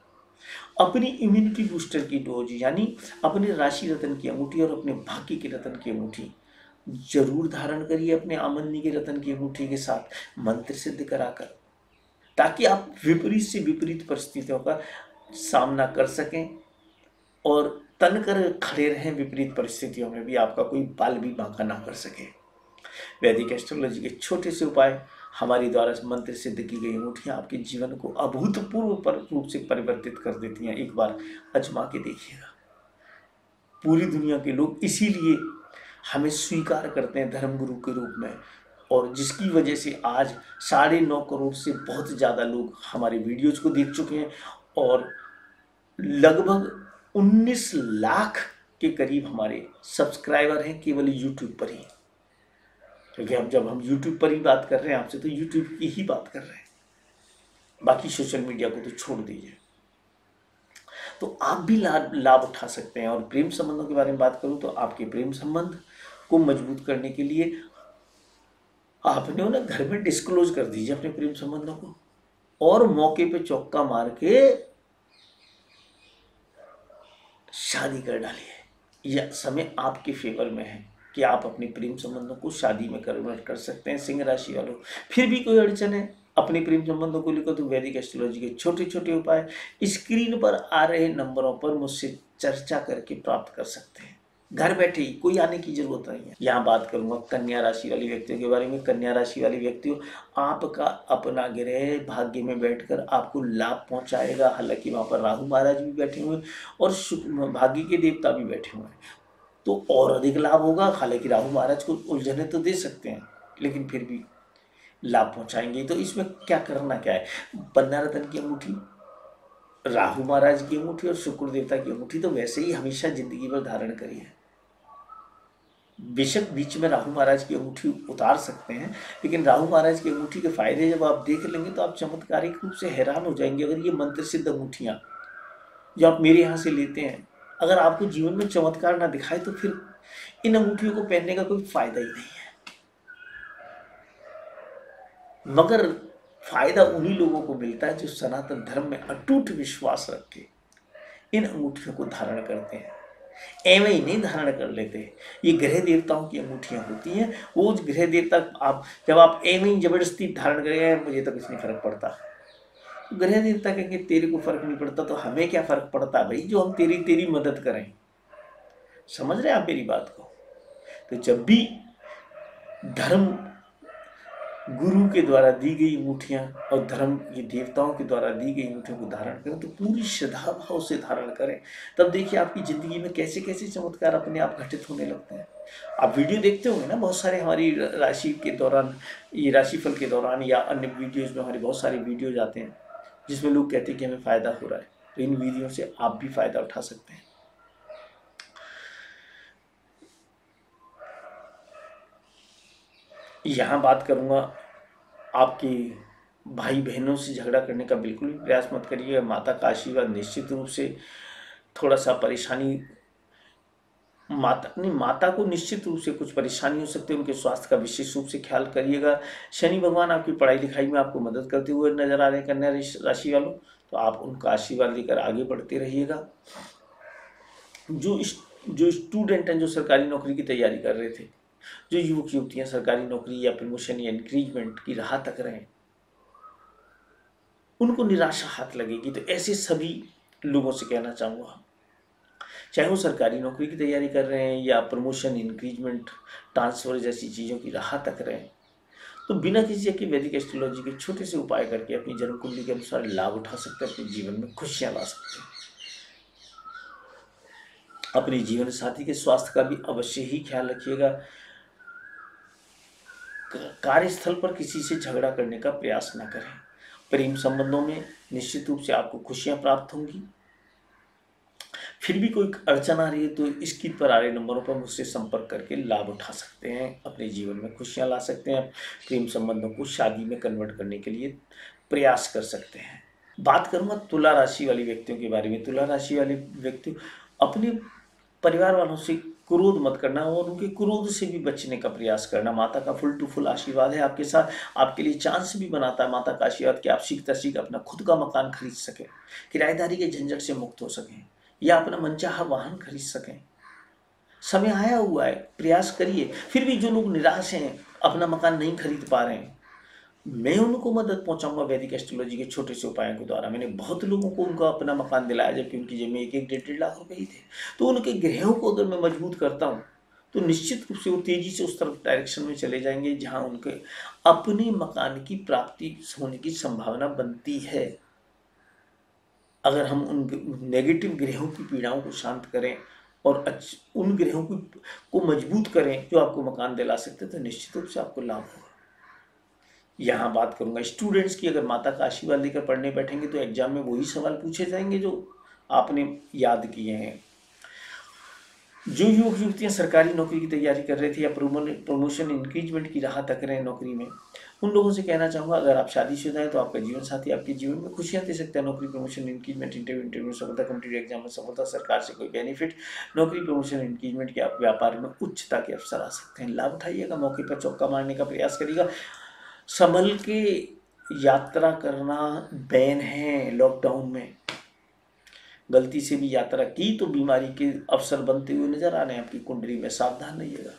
अपनी इम्यूनिटी बूस्टर की डोज यानी अपने राशि रतन की अंगूठी और अपने भाग्य के रतन की अंगूठी ज़रूर धारण करिए अपने आमदनी के रतन की अंगूठी के साथ, मंत्र सिद्ध कराकर, ताकि आप विपरीत से विपरीत परिस्थितियों का सामना कर सकें और तन कर खड़े रहें विपरीत परिस्थितियों में भी आपका कोई बाल भी बांका ना कर सके। वैदिक एस्ट्रोलॉजी के छोटे से उपाय, हमारी द्वारा मंत्र सिद्ध की गई अंगूठियाँ आपके जीवन को अभूतपूर्व पर रूप से परिवर्तित कर देती हैं। एक बार अजमा के देखिएगा। पूरी दुनिया के लोग इसीलिए हमें स्वीकार करते हैं धर्मगुरु के रूप में। और जिसकी वजह से आज साढ़े नौ करोड़ से बहुत ज़्यादा लोग हमारे वीडियोज़ को देख चुके हैं और लगभग उन्नीस लाख के करीब हमारे सब्सक्राइबर हैं केवल यूट्यूब पर ही। क्योंकि हम जब हम यूट्यूब पर ही बात कर रहे हैं, आपसे तो यूट्यूब की ही बात कर रहे हैं। बाकी सोशल मीडिया को तो छोड़ दीजिए। तो आप भी लाभ लाभ उठा सकते हैं। और प्रेम संबंधों के बारे में बात करूँ तो आपके प्रेम संबंध को मज़बूत करने के लिए आपने उन्हें घर में डिस्क्लोज कर दीजिए अपने प्रेम संबंधों को। और मौके पे चौका मार के शादी कर डालिए। यह समय आपके फेवर में है कि आप अपने प्रेम संबंधों को शादी में कन्वर्ट कर सकते हैं, सिंह राशि वालों। फिर भी कोई अड़चन है? अपने प्रेम संबंधों को लेकर तो वैदिक एस्ट्रोलॉजी के छोटे छोटे उपाय स्क्रीन पर आ रहे नंबरों पर मुझसे चर्चा करके प्राप्त कर सकते हैं। घर बैठे ही कोई आने की ज़रूरत नहीं है। यहाँ बात करूँगा कन्या राशि वाली व्यक्तियों के बारे में। कन्या राशि वाली व्यक्तियों, आपका अपना ग्रह भाग्य में बैठकर आपको लाभ पहुंचाएगा। हालाँकि वहाँ पर राहु महाराज भी बैठे हुए और भाग्य के देवता भी बैठे हुए हैं। तो और अधिक लाभ होगा। हालाँकि राहु महाराज को उलझने तो दे सकते हैं, लेकिन फिर भी लाभ पहुंचाएँगे। तो इसमें क्या करना क्या है? बन्ना रतन की अंगूठी राहु महाराज की अंगूठी और शुक्र देवता की अंगूठी तो वैसे ही हमेशा ज़िंदगी भर धारण करी है। बेशक बीच में राहु महाराज की अंगूठी उतार सकते हैं, लेकिन राहु महाराज की अंगूठी के फ़ायदे जब आप देख लेंगे तो आप चमत्कारिक रूप से हैरान हो जाएँगे अगर ये मंत्र सिद्ध अंगूठियाँ जो आप मेरे यहाँ से लेते हैं, अगर आपको जीवन में चमत्कार ना दिखाए तो फिर इन अंगूठियों को पहनने का कोई फ़ायदा ही नहीं है। मगर फ़ायदा उन्हीं लोगों को मिलता है जो सनातन धर्म में अटूट विश्वास रख के इन अंगूठियों को धारण करते हैं। एवं ही नहीं धारण कर लेते। ये ग्रह देवताओं की अंगूठियाँ होती हैं। वो ग्रह देवता आप, जब आप एवं ही ज़बरदस्ती धारण करेंगे मुझे तो कुछ नहीं फ़र्क पड़ता। तो ग्रह देवता कहेंगे, तेरे को फ़र्क नहीं पड़ता तो हमें क्या फ़र्क पड़ता भाई? जो हम तेरी तेरी मदद करें। समझ रहे आप मेरी बात को? तो जब भी धर्म गुरु के द्वारा दी गई अंगूठियाँ और धर्म के देवताओं के द्वारा दी गई अंगूठियों को धारण करें तो पूरी श्रद्धा भाव से धारण करें। तब देखिए आपकी ज़िंदगी में कैसे कैसे चमत्कार अपने आप घटित होने लगते हैं। आप वीडियो देखते होंगे ना, बहुत सारे हमारी राशि के दौरान, ये राशिफल के दौरान या अन्य वीडियोज़ में हमारे बहुत सारे वीडियोज़ आते हैं, जिसमें लोग कहते हैं कि हमें फ़ायदा हो रहा है। तो इन वीडियो से आप भी फ़ायदा उठा सकते हैं। यहाँ बात करूँगा आपके भाई बहनों से झगड़ा करने का बिल्कुल भी प्रयास मत करिए। माता का आशीर्वाद निश्चित रूप से थोड़ा सा परेशानी माता नहीं माता को निश्चित रूप से कुछ परेशानी हो सकती है उनके स्वास्थ्य का विशेष रूप से ख्याल करिएगा। शनि भगवान आपकी पढ़ाई लिखाई में आपको मदद करते हुए नज़र आ रहे हैं कन्या राशि वालों तो आप उनका आशीर्वाद लेकर आगे बढ़ते रहिएगा। जो इस, जो स्टूडेंट हैं जो सरकारी नौकरी की तैयारी कर रहे थे जो युवक युवतियाँ सरकारी नौकरी या प्रमोशन या इंक्रीजमेंट की राह तक रहे, उनको निराशा हाथ लगेगी। तो ऐसे सभी लोगों से कहना चाहूँगा, चाहे वो सरकारी नौकरी की तैयारी कर रहे हैं या प्रमोशन इंक्रीजमेंट ट्रांसफ़र जैसी चीज़ों की राह तक रहे हैं तो बिना किसी की वैदिक एस्ट्रोलॉजी के छोटे से उपाय करके अपनी जन्म कुंडली के अनुसार लाभ उठा सकते हैं, अपने जीवन में खुशियाँ ला सकते हैं। अपने जीवन साथी के स्वास्थ्य का भी अवश्य ही ख्याल रखिएगा। कार्यस्थल पर किसी से झगड़ा करने का प्रयास न करें। प्रेम संबंधों में निश्चित रूप से आपको खुशियाँ प्राप्त होंगी। फिर भी कोई अड़चन आ रही है तो स्किल पर आ रहे नंबरों पर मुझसे संपर्क करके लाभ उठा सकते हैं, अपने जीवन में खुशियाँ ला सकते हैं, प्रेम संबंधों को शादी में कन्वर्ट करने के लिए प्रयास कर सकते हैं। बात करूँगा तुला राशि वाली व्यक्तियों के बारे में। तुला राशि वाले व्यक्ति अपने परिवार वालों से क्रोध मत करना और उनके क्रोध से भी बचने का प्रयास करना। माता का फुल टू फुल आशीर्वाद है आपके साथ। आपके लिए चांस भी बनाता है। माता का आशीर्वाद कि आप सीखता सीख अपना खुद का मकान खरीद सकें। किराएदारी के झंझट से मुक्त हो सकें। या अपना मनचाहा वाहन खरीद सकें। समय आया हुआ है। प्रयास करिए। फिर भी जो लोग निराश हैं, अपना मकान नहीं खरीद पा रहे हैं मैं उनको मदद पहुंचाऊँगा वैदिक एस्ट्रोलॉजी के छोटे से उपायों के द्वारा। मैंने बहुत लोगों को उनका अपना मकान दिलाया, जबकि उनकी ज़मीन एक एक डेढ़ डेढ़ लाख रुपए ही थे। तो उनके ग्रहों को अगर मैं मज़बूत करता हूँ तो निश्चित रूप से वो तेज़ी से उस तरफ़ डायरेक्शन में चले जाएँगे, जहाँ उनके अपने मकान की प्राप्ति होने की संभावना बनती है। अगर हम उन नेगेटिव ग्रहों की पीड़ाओं को शांत करें और उन ग्रहों को मज़बूत करें जो आपको मकान दिला सकते तो निश्चित रूप से आपको लाभ होगा। यहाँ बात करूँगा। स्टूडेंट्स की अगर माता का आशीर्वाद लेकर पढ़ने बैठेंगे तो एग्ज़ाम में वही सवाल पूछे जाएँगे जो आपने याद किए हैं। जो युवक युवतियाँ सरकारी नौकरी की तैयारी कर रहे थे या प्रमोशन इंक्रीजमेंट की राह तक रहे हैं नौकरी में, उन लोगों से कहना चाहूँगा, अगर आप शादीशुदा हैं तो आपका जीवन साथी आपके जीवन में खुशियाँ दे सकता है। नौकरी, प्रमोशन इंक्रीजमेंट इंटरव्यू इंटरव्यू सफलता कम्पिटेटिव एग्ज़ाम में सफलता, सरकार से कोई बेनिफिट नौकरी, प्रमोशन इंक्रीजमेंट के आप व्यापार में उच्चता के अवसर आ सकते हैं। लाभ उठाइएगा, मौके पर चौका मारने का प्रयास करिएगा। संभल के यात्रा करना बैन है लॉकडाउन में। गलती से भी यात्रा की तो बीमारी के अवसर बनते हुए नज़र आ रहे हैं। आपकी कुंडली में सावधान रहिएगा।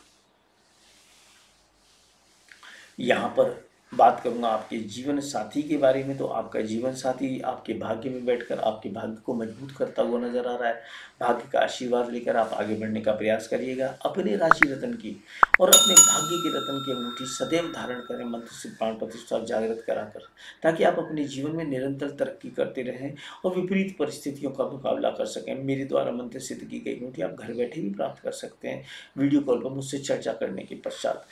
यहाँ पर बात करूँगा आपके जीवन साथी के बारे में। तो आपका जीवन साथी आपके भाग्य में बैठकर, आपके भाग्य को मज़बूत करता हुआ नज़र आ रहा है। भाग्य का आशीर्वाद लेकर आप आगे बढ़ने का प्रयास करिएगा। अपने राशि रतन की और अपने भाग्य के रतन की अंगूठी सदैव धारण करें। मंत्र से प्राण प्रतिष्ठा जागृत कराकर, ताकि आप अपने जीवन में निरंतर तरक्की करते रहें और विपरीत परिस्थितियों का मुकाबला कर सकें। मेरे द्वारा मंत्र सिद्ध की गई अंगूठी आप घर बैठे भी प्राप्त कर सकते हैं। वीडियो कॉल पर मुझसे चर्चा करने के पश्चात।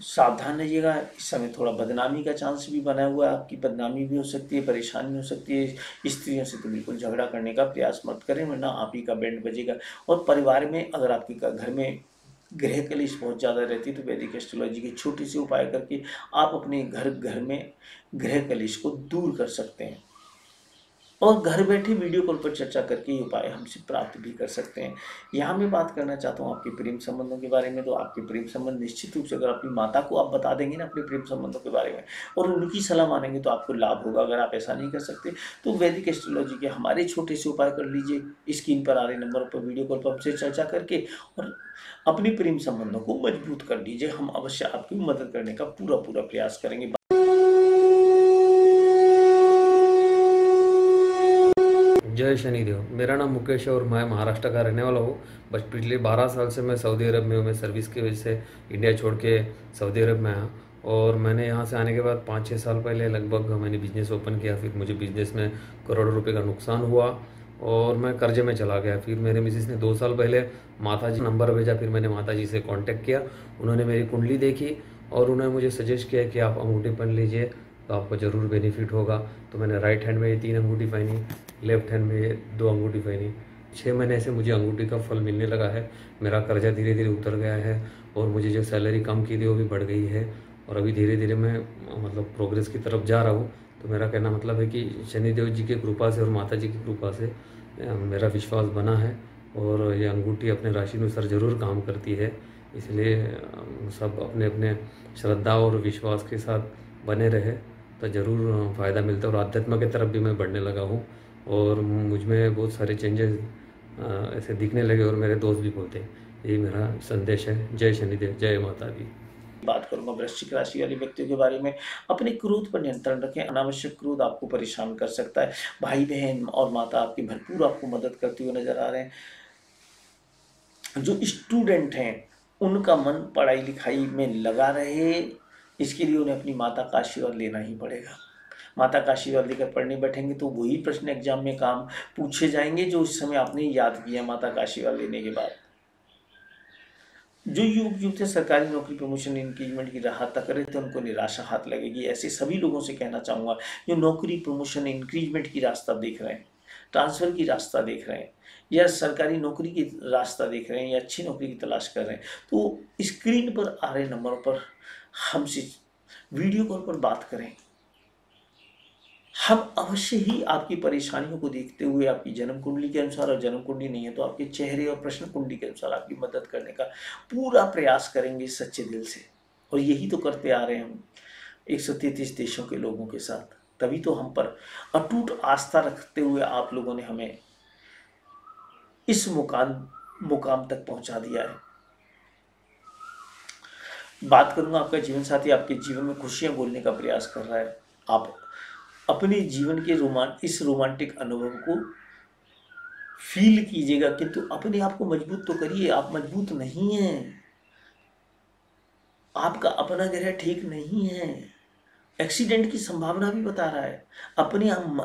सावधान रहिएगा। इस समय थोड़ा बदनामी का चांस भी बना हुआ है। आपकी बदनामी भी हो सकती है, परेशानी हो सकती है। स्त्रियों से तो बिल्कुल झगड़ा करने का प्रयास मत करें, वरना आप ही का बैंड बजेगा। और परिवार में अगर आपके घर में ग्रह कलिश बहुत ज़्यादा रहती है तो वैदिक एस्ट्रोलॉजी के छोटे से उपाय करके आप अपने घर घर में ग्रह कलिश को दूर कर सकते हैं। और घर बैठे वीडियो कॉल पर चर्चा करके ये उपाय हमसे प्राप्त भी कर सकते हैं। यहाँ मैं बात करना चाहता हूँ आपके प्रेम संबंधों के बारे में। तो आपके प्रेम संबंध निश्चित रूप से अगर अपनी माता को आप बता देंगे ना अपने प्रेम संबंधों के बारे में और उनकी सलाह मानेंगे तो आपको लाभ होगा अगर आप ऐसा नहीं कर सकते। तो वैदिक एस्ट्रोलॉजी के हमारे छोटे से उपाय कर लीजिए। स्क्रीन पर आ रहे नंबर पर वीडियो कॉल पर हमसे चर्चा करके और अपने प्रेम संबंधों को मज़बूत कर लीजिए हम अवश्य आपकी मदद करने का पूरा पूरा प्रयास करेंगे। जय शनिदेव। मेरा नाम मुकेश है और मैं महाराष्ट्र का रहने वाला हूँ। बस पिछले बारह साल से मैं सऊदी अरब में हूँ। मैं सर्विस की वजह से इंडिया छोड़ के सऊदी अरब में आया और मैंने यहाँ से आने के बाद पाँच छः साल पहले लगभग मैंने बिज़नेस ओपन किया। फिर मुझे बिज़नेस में करोड़ों रुपये का नुकसान हुआ और मैं कर्जे में चला गया। फिर मेरे मिसिस ने दो साल पहले माता जी नंबर भेजा। फिर मैंने माता जी से कांटेक्ट किया। उन्होंने मेरी कुंडली देखी और उन्होंने मुझे सजेस्ट किया कि आप अंगूठी पहन लीजिए तो आपको ज़रूर बेनिफिट होगा। तो मैंने राइट हैंड में ये तीन अंगूठी पहनी। लेफ़्ट हैंड में दो अंगूठी पहनी। छः महीने से मुझे अंगूठी का फल मिलने लगा है। मेरा कर्जा धीरे धीरे उतर गया है और मुझे जो सैलरी कम की थी वो भी बढ़ गई है। और अभी धीरे धीरे मैं मतलब प्रोग्रेस की तरफ़ जा रहा हूँ। तो मेरा कहना मतलब है कि शनिदेव जी की कृपा से और माता जी की कृपा से मेरा विश्वास बना है और ये अंगूठी अपने राशि अनुसार ज़रूर काम करती है। इसलिए सब अपने अपने श्रद्धा और विश्वास के साथ बने रहे। तो ज़रूर फ़ायदा मिलता है और आध्यात्म की तरफ़ भी मैं बढ़ने लगा हूँ। और मुझमें बहुत सारे चेंजेस ऐसे दिखने लगे और मेरे दोस्त भी बोलते हैं यही मेरा संदेश है, जय शनिदेव, जय माता दी। बात करूँगा वृश्चिक राशि वाले व्यक्तियों के बारे में। अपने क्रोध पर नियंत्रण रखें, अनावश्यक क्रोध आपको परेशान कर सकता है। भाई बहन और माता आपकी भरपूर आपको मदद करते हुए नज़र आ रहे हैं। जो स्टूडेंट हैं, उनका मन पढ़ाई लिखाई में लगा रहे, इसके लिए उन्हें अपनी माता का आशीर्वाद लेना ही पड़ेगा। माता का आशीर्वाद लेकर पढ़ने बैठेंगे तो वही प्रश्न एग्ज़ाम में काम पूछे जाएँगे जो उस समय आपने याद किया माता का आशीर्वाद लेने के बाद। जो युवक युवती सरकारी नौकरी प्रमोशन इंक्रीजमेंट की राह तक रहे थे, उनको निराशा हाथ लगेगी। ऐसे सभी लोगों से कहना चाहूँगा, जो नौकरी प्रमोशन इंक्रीजमेंट की रास्ता देख रहे हैं ट्रांसफ़र की रास्ता देख रहे हैं, या सरकारी नौकरी की रास्ता देख रहे हैं, या अच्छी नौकरी की तलाश कर रहे हैं तो स्क्रीन पर आ रहे नंबरों पर हमसे वीडियो कॉल पर बात करें। हम अवश्य ही आपकी परेशानियों को देखते हुए, आपकी जन्म कुंडली के अनुसार, और जन्म कुंडली नहीं है तो आपके चेहरे और प्रश्न कुंडली के अनुसार आपकी मदद करने का पूरा प्रयास करेंगे सच्चे दिल से। और यही तो करते आ रहे हैं हम एक देशों के लोगों के साथ। तभी तो हम पर अटूट आस्था रखते हुए आप लोगों ने हमें इस मुकाम मुकाम तक पहुँचा दिया है। बात करूँगा आपका जीवन साथी आपके जीवन में खुशियाँ बोलने का प्रयास कर रहा है। आप अपने जीवन के रोमान, इस रोमांटिक अनुभव को फील कीजिएगा, किंतु अपने आप को मज़बूत तो करिए, आप मज़बूत नहीं हैं। आपका अपना ग्रह ठीक नहीं है। एक्सीडेंट की संभावना भी बता रहा है। अपने हम,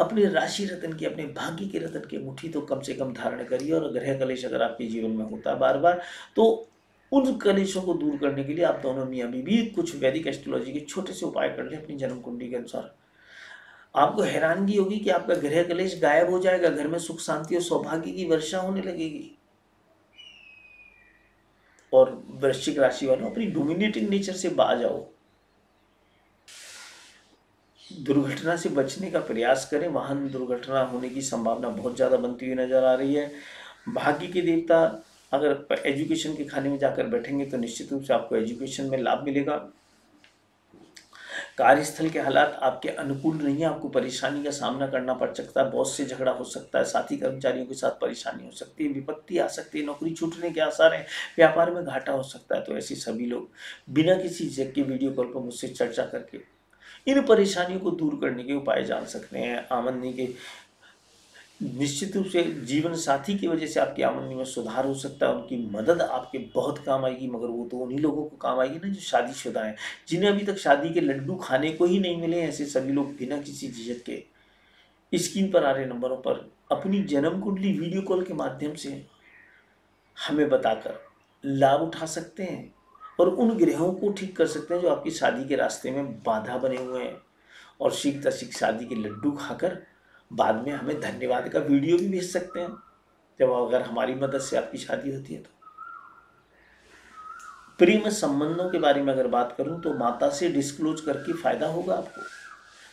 अपने राशि रतन की, अपने भाग्य के रतन की मुट्ठी तो कम से कम धारण करिए, और ग्रह कलेश अगर आपके जीवन में होता है बार बार तो उन कलेशों को दूर करने के लिए आप दोनों मियाँ भी कुछ वैदिक एस्ट्रोलॉजी के छोटे से उपाय कर ले अपनी जन्म कुंडली के अनुसार। आपको हैरानगी होगी कि आपका गृह कलेश गायब हो जाएगा, घर में सुख, शांति और सौभाग्य की वर्षा होने लगेगी। और वृश्चिक राशि वालों, अपनी डोमिनेटिंग नेचर से बाज आओ दुर्घटना से बचने का प्रयास करें। वाहन दुर्घटना होने की संभावना बहुत ज़्यादा बनती हुई नज़र आ रही है। भाग्य के देवता अगर एजुकेशन के खाने में जाकर बैठेंगे तो निश्चित रूप से आपको एजुकेशन में लाभ मिलेगा। कार्यस्थल के हालात आपके अनुकूल नहीं है, आपको परेशानी का सामना करना पड़ सकता है, बॉस से झगड़ा हो सकता है, साथी कर्मचारियों के साथ परेशानी हो सकती है, विपत्ति आ सकती है, नौकरी छूटने के आसार हैं, व्यापार में घाटा हो सकता है तो ऐसे सभी लोग बिना किसी झक के वीडियो कॉल पर मुझसे चर्चा करके इन परेशानियों को दूर करने के उपाय जान सकते हैं। आमदनी के निश्चित रूप से जीवन साथी की वजह से आपकी आमदनी में सुधार हो सकता है, उनकी मदद आपके बहुत काम आएगी, मगर वो तो उन्हीं लोगों को काम आएगी ना जो शादीशुदा हैं, जिन्हें अभी तक शादी के लड्डू खाने को ही नहीं मिले ऐसे सभी लोग बिना किसी झिझक के स्क्रीन पर आ रहे नंबरों पर अपनी जन्म कुंडली वीडियो कॉल के माध्यम से हमें बताकर लाभ उठा सकते हैं और उन ग्रहों को ठीक कर सकते हैं जो आपकी शादी के रास्ते में बाधा बने हुए हैं और शीघ्र शीघ्र शादी के लड्डू खाकर बाद में हमें धन्यवाद का वीडियो भी भेज सकते हैं। जब अगर हमारी मदद से आपकी शादी होती है तो। प्रेम संबंधों के बारे में अगर बात करूँ तो माता से डिस्क्लोज करके फ़ायदा होगा आपको।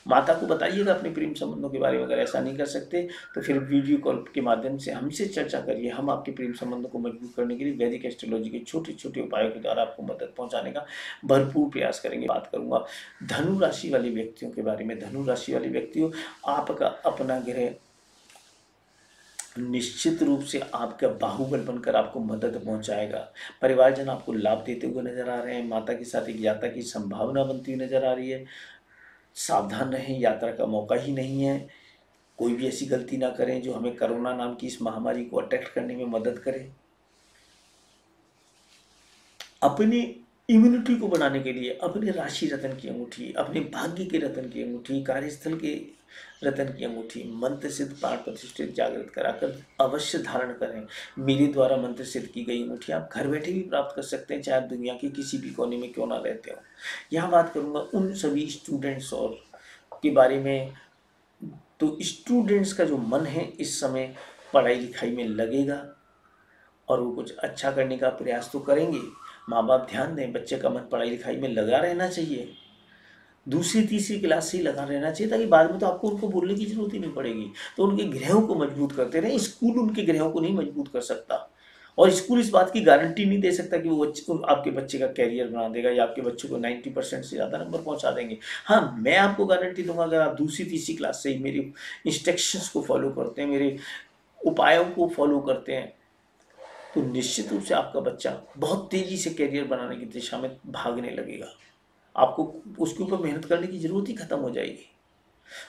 माता को बताइएगा अपने प्रेम संबंधों के बारे में, अगर ऐसा नहीं कर सकते तो फिर वीडियो कॉल के माध्यम से हमसे चर्चा करिए। हम आपके प्रेम संबंधों को मज़बूत करने के लिए वैदिक एस्ट्रोलॉजी के छोटे छोटे उपायों के द्वारा आपको मदद पहुँचाने का भरपूर प्रयास करेंगे। बात करूँगा धनु राशि वाले व्यक्तियों के बारे में। धनु राशि वाले व्यक्तियों, आपका अपना ग्रह निश्चित रूप से आपका बाहुबल बनकर आपको मदद पहुंचाएगा। परिवारजन आपको लाभ देते हुए नज़र आ रहे हैं। माता के साथ एक यात्रा की संभावना बनती हुई नज़र आ रही है। सावधान रहें, यात्रा का मौका ही नहीं है। कोई भी ऐसी गलती ना करें जो हमें कोरोना नाम की इस महामारी को अट्रैक्ट करने में मदद करे। अपनी इम्यूनिटी को बनाने के लिए, अपने राशि रतन की अंगूठी, अपने भाग्य के रतन की अंगूठी, कार्यस्थल के रतन की अंगूठी मंत्र सिद्ध पाठ प्रतिष्ठित जागृत कराकर अवश्य धारण करें। मेरे द्वारा मंत्र सिद्ध की गई अंगूठी आप घर बैठे भी प्राप्त कर सकते हैं, चाहे आप दुनिया के किसी भी कोने में क्यों ना रहते हो। यह बात करूँगा उन सभी स्टूडेंट्स और के बारे में। तो स्टूडेंट्स का जो मन है, इस समय पढ़ाई लिखाई में लगेगा और वो कुछ अच्छा करने का प्रयास तो करेंगे। माँ बाप ध्यान दें, बच्चे का मन पढ़ाई लिखाई में लगा रहना चाहिए। दूसरी तीसरी क्लास से ही लगा रहना चाहिए, ताकि बाद में तो आपको उनको बोलने की ज़रूरत ही नहीं पड़ेगी। तो उनके ग्रहों को मज़बूत करते रहे, स्कूल उनके ग्रहों को नहीं मज़बूत कर सकता। और स्कूल इस बात की गारंटी नहीं दे सकता कि वो बच्चे आपके बच्चे का कैरियर बना देगा या आपके बच्चे को 90 परसेंट से ज़्यादा नंबर पहुँचा देंगे। हाँ मैं आपको गारंटी दूँगा, अगर आप दूसरी तीसरी क्लास से ही मेरी इंस्ट्रक्शंस को फॉलो करते हैं, मेरे उपायों को फॉलो करते हैं तो निश्चित रूप से आपका बच्चा बहुत तेज़ी से कैरियर बनाने की दिशा में भागने लगेगा। आपको उसके ऊपर मेहनत करने की ज़रूरत ही ख़त्म हो जाएगी।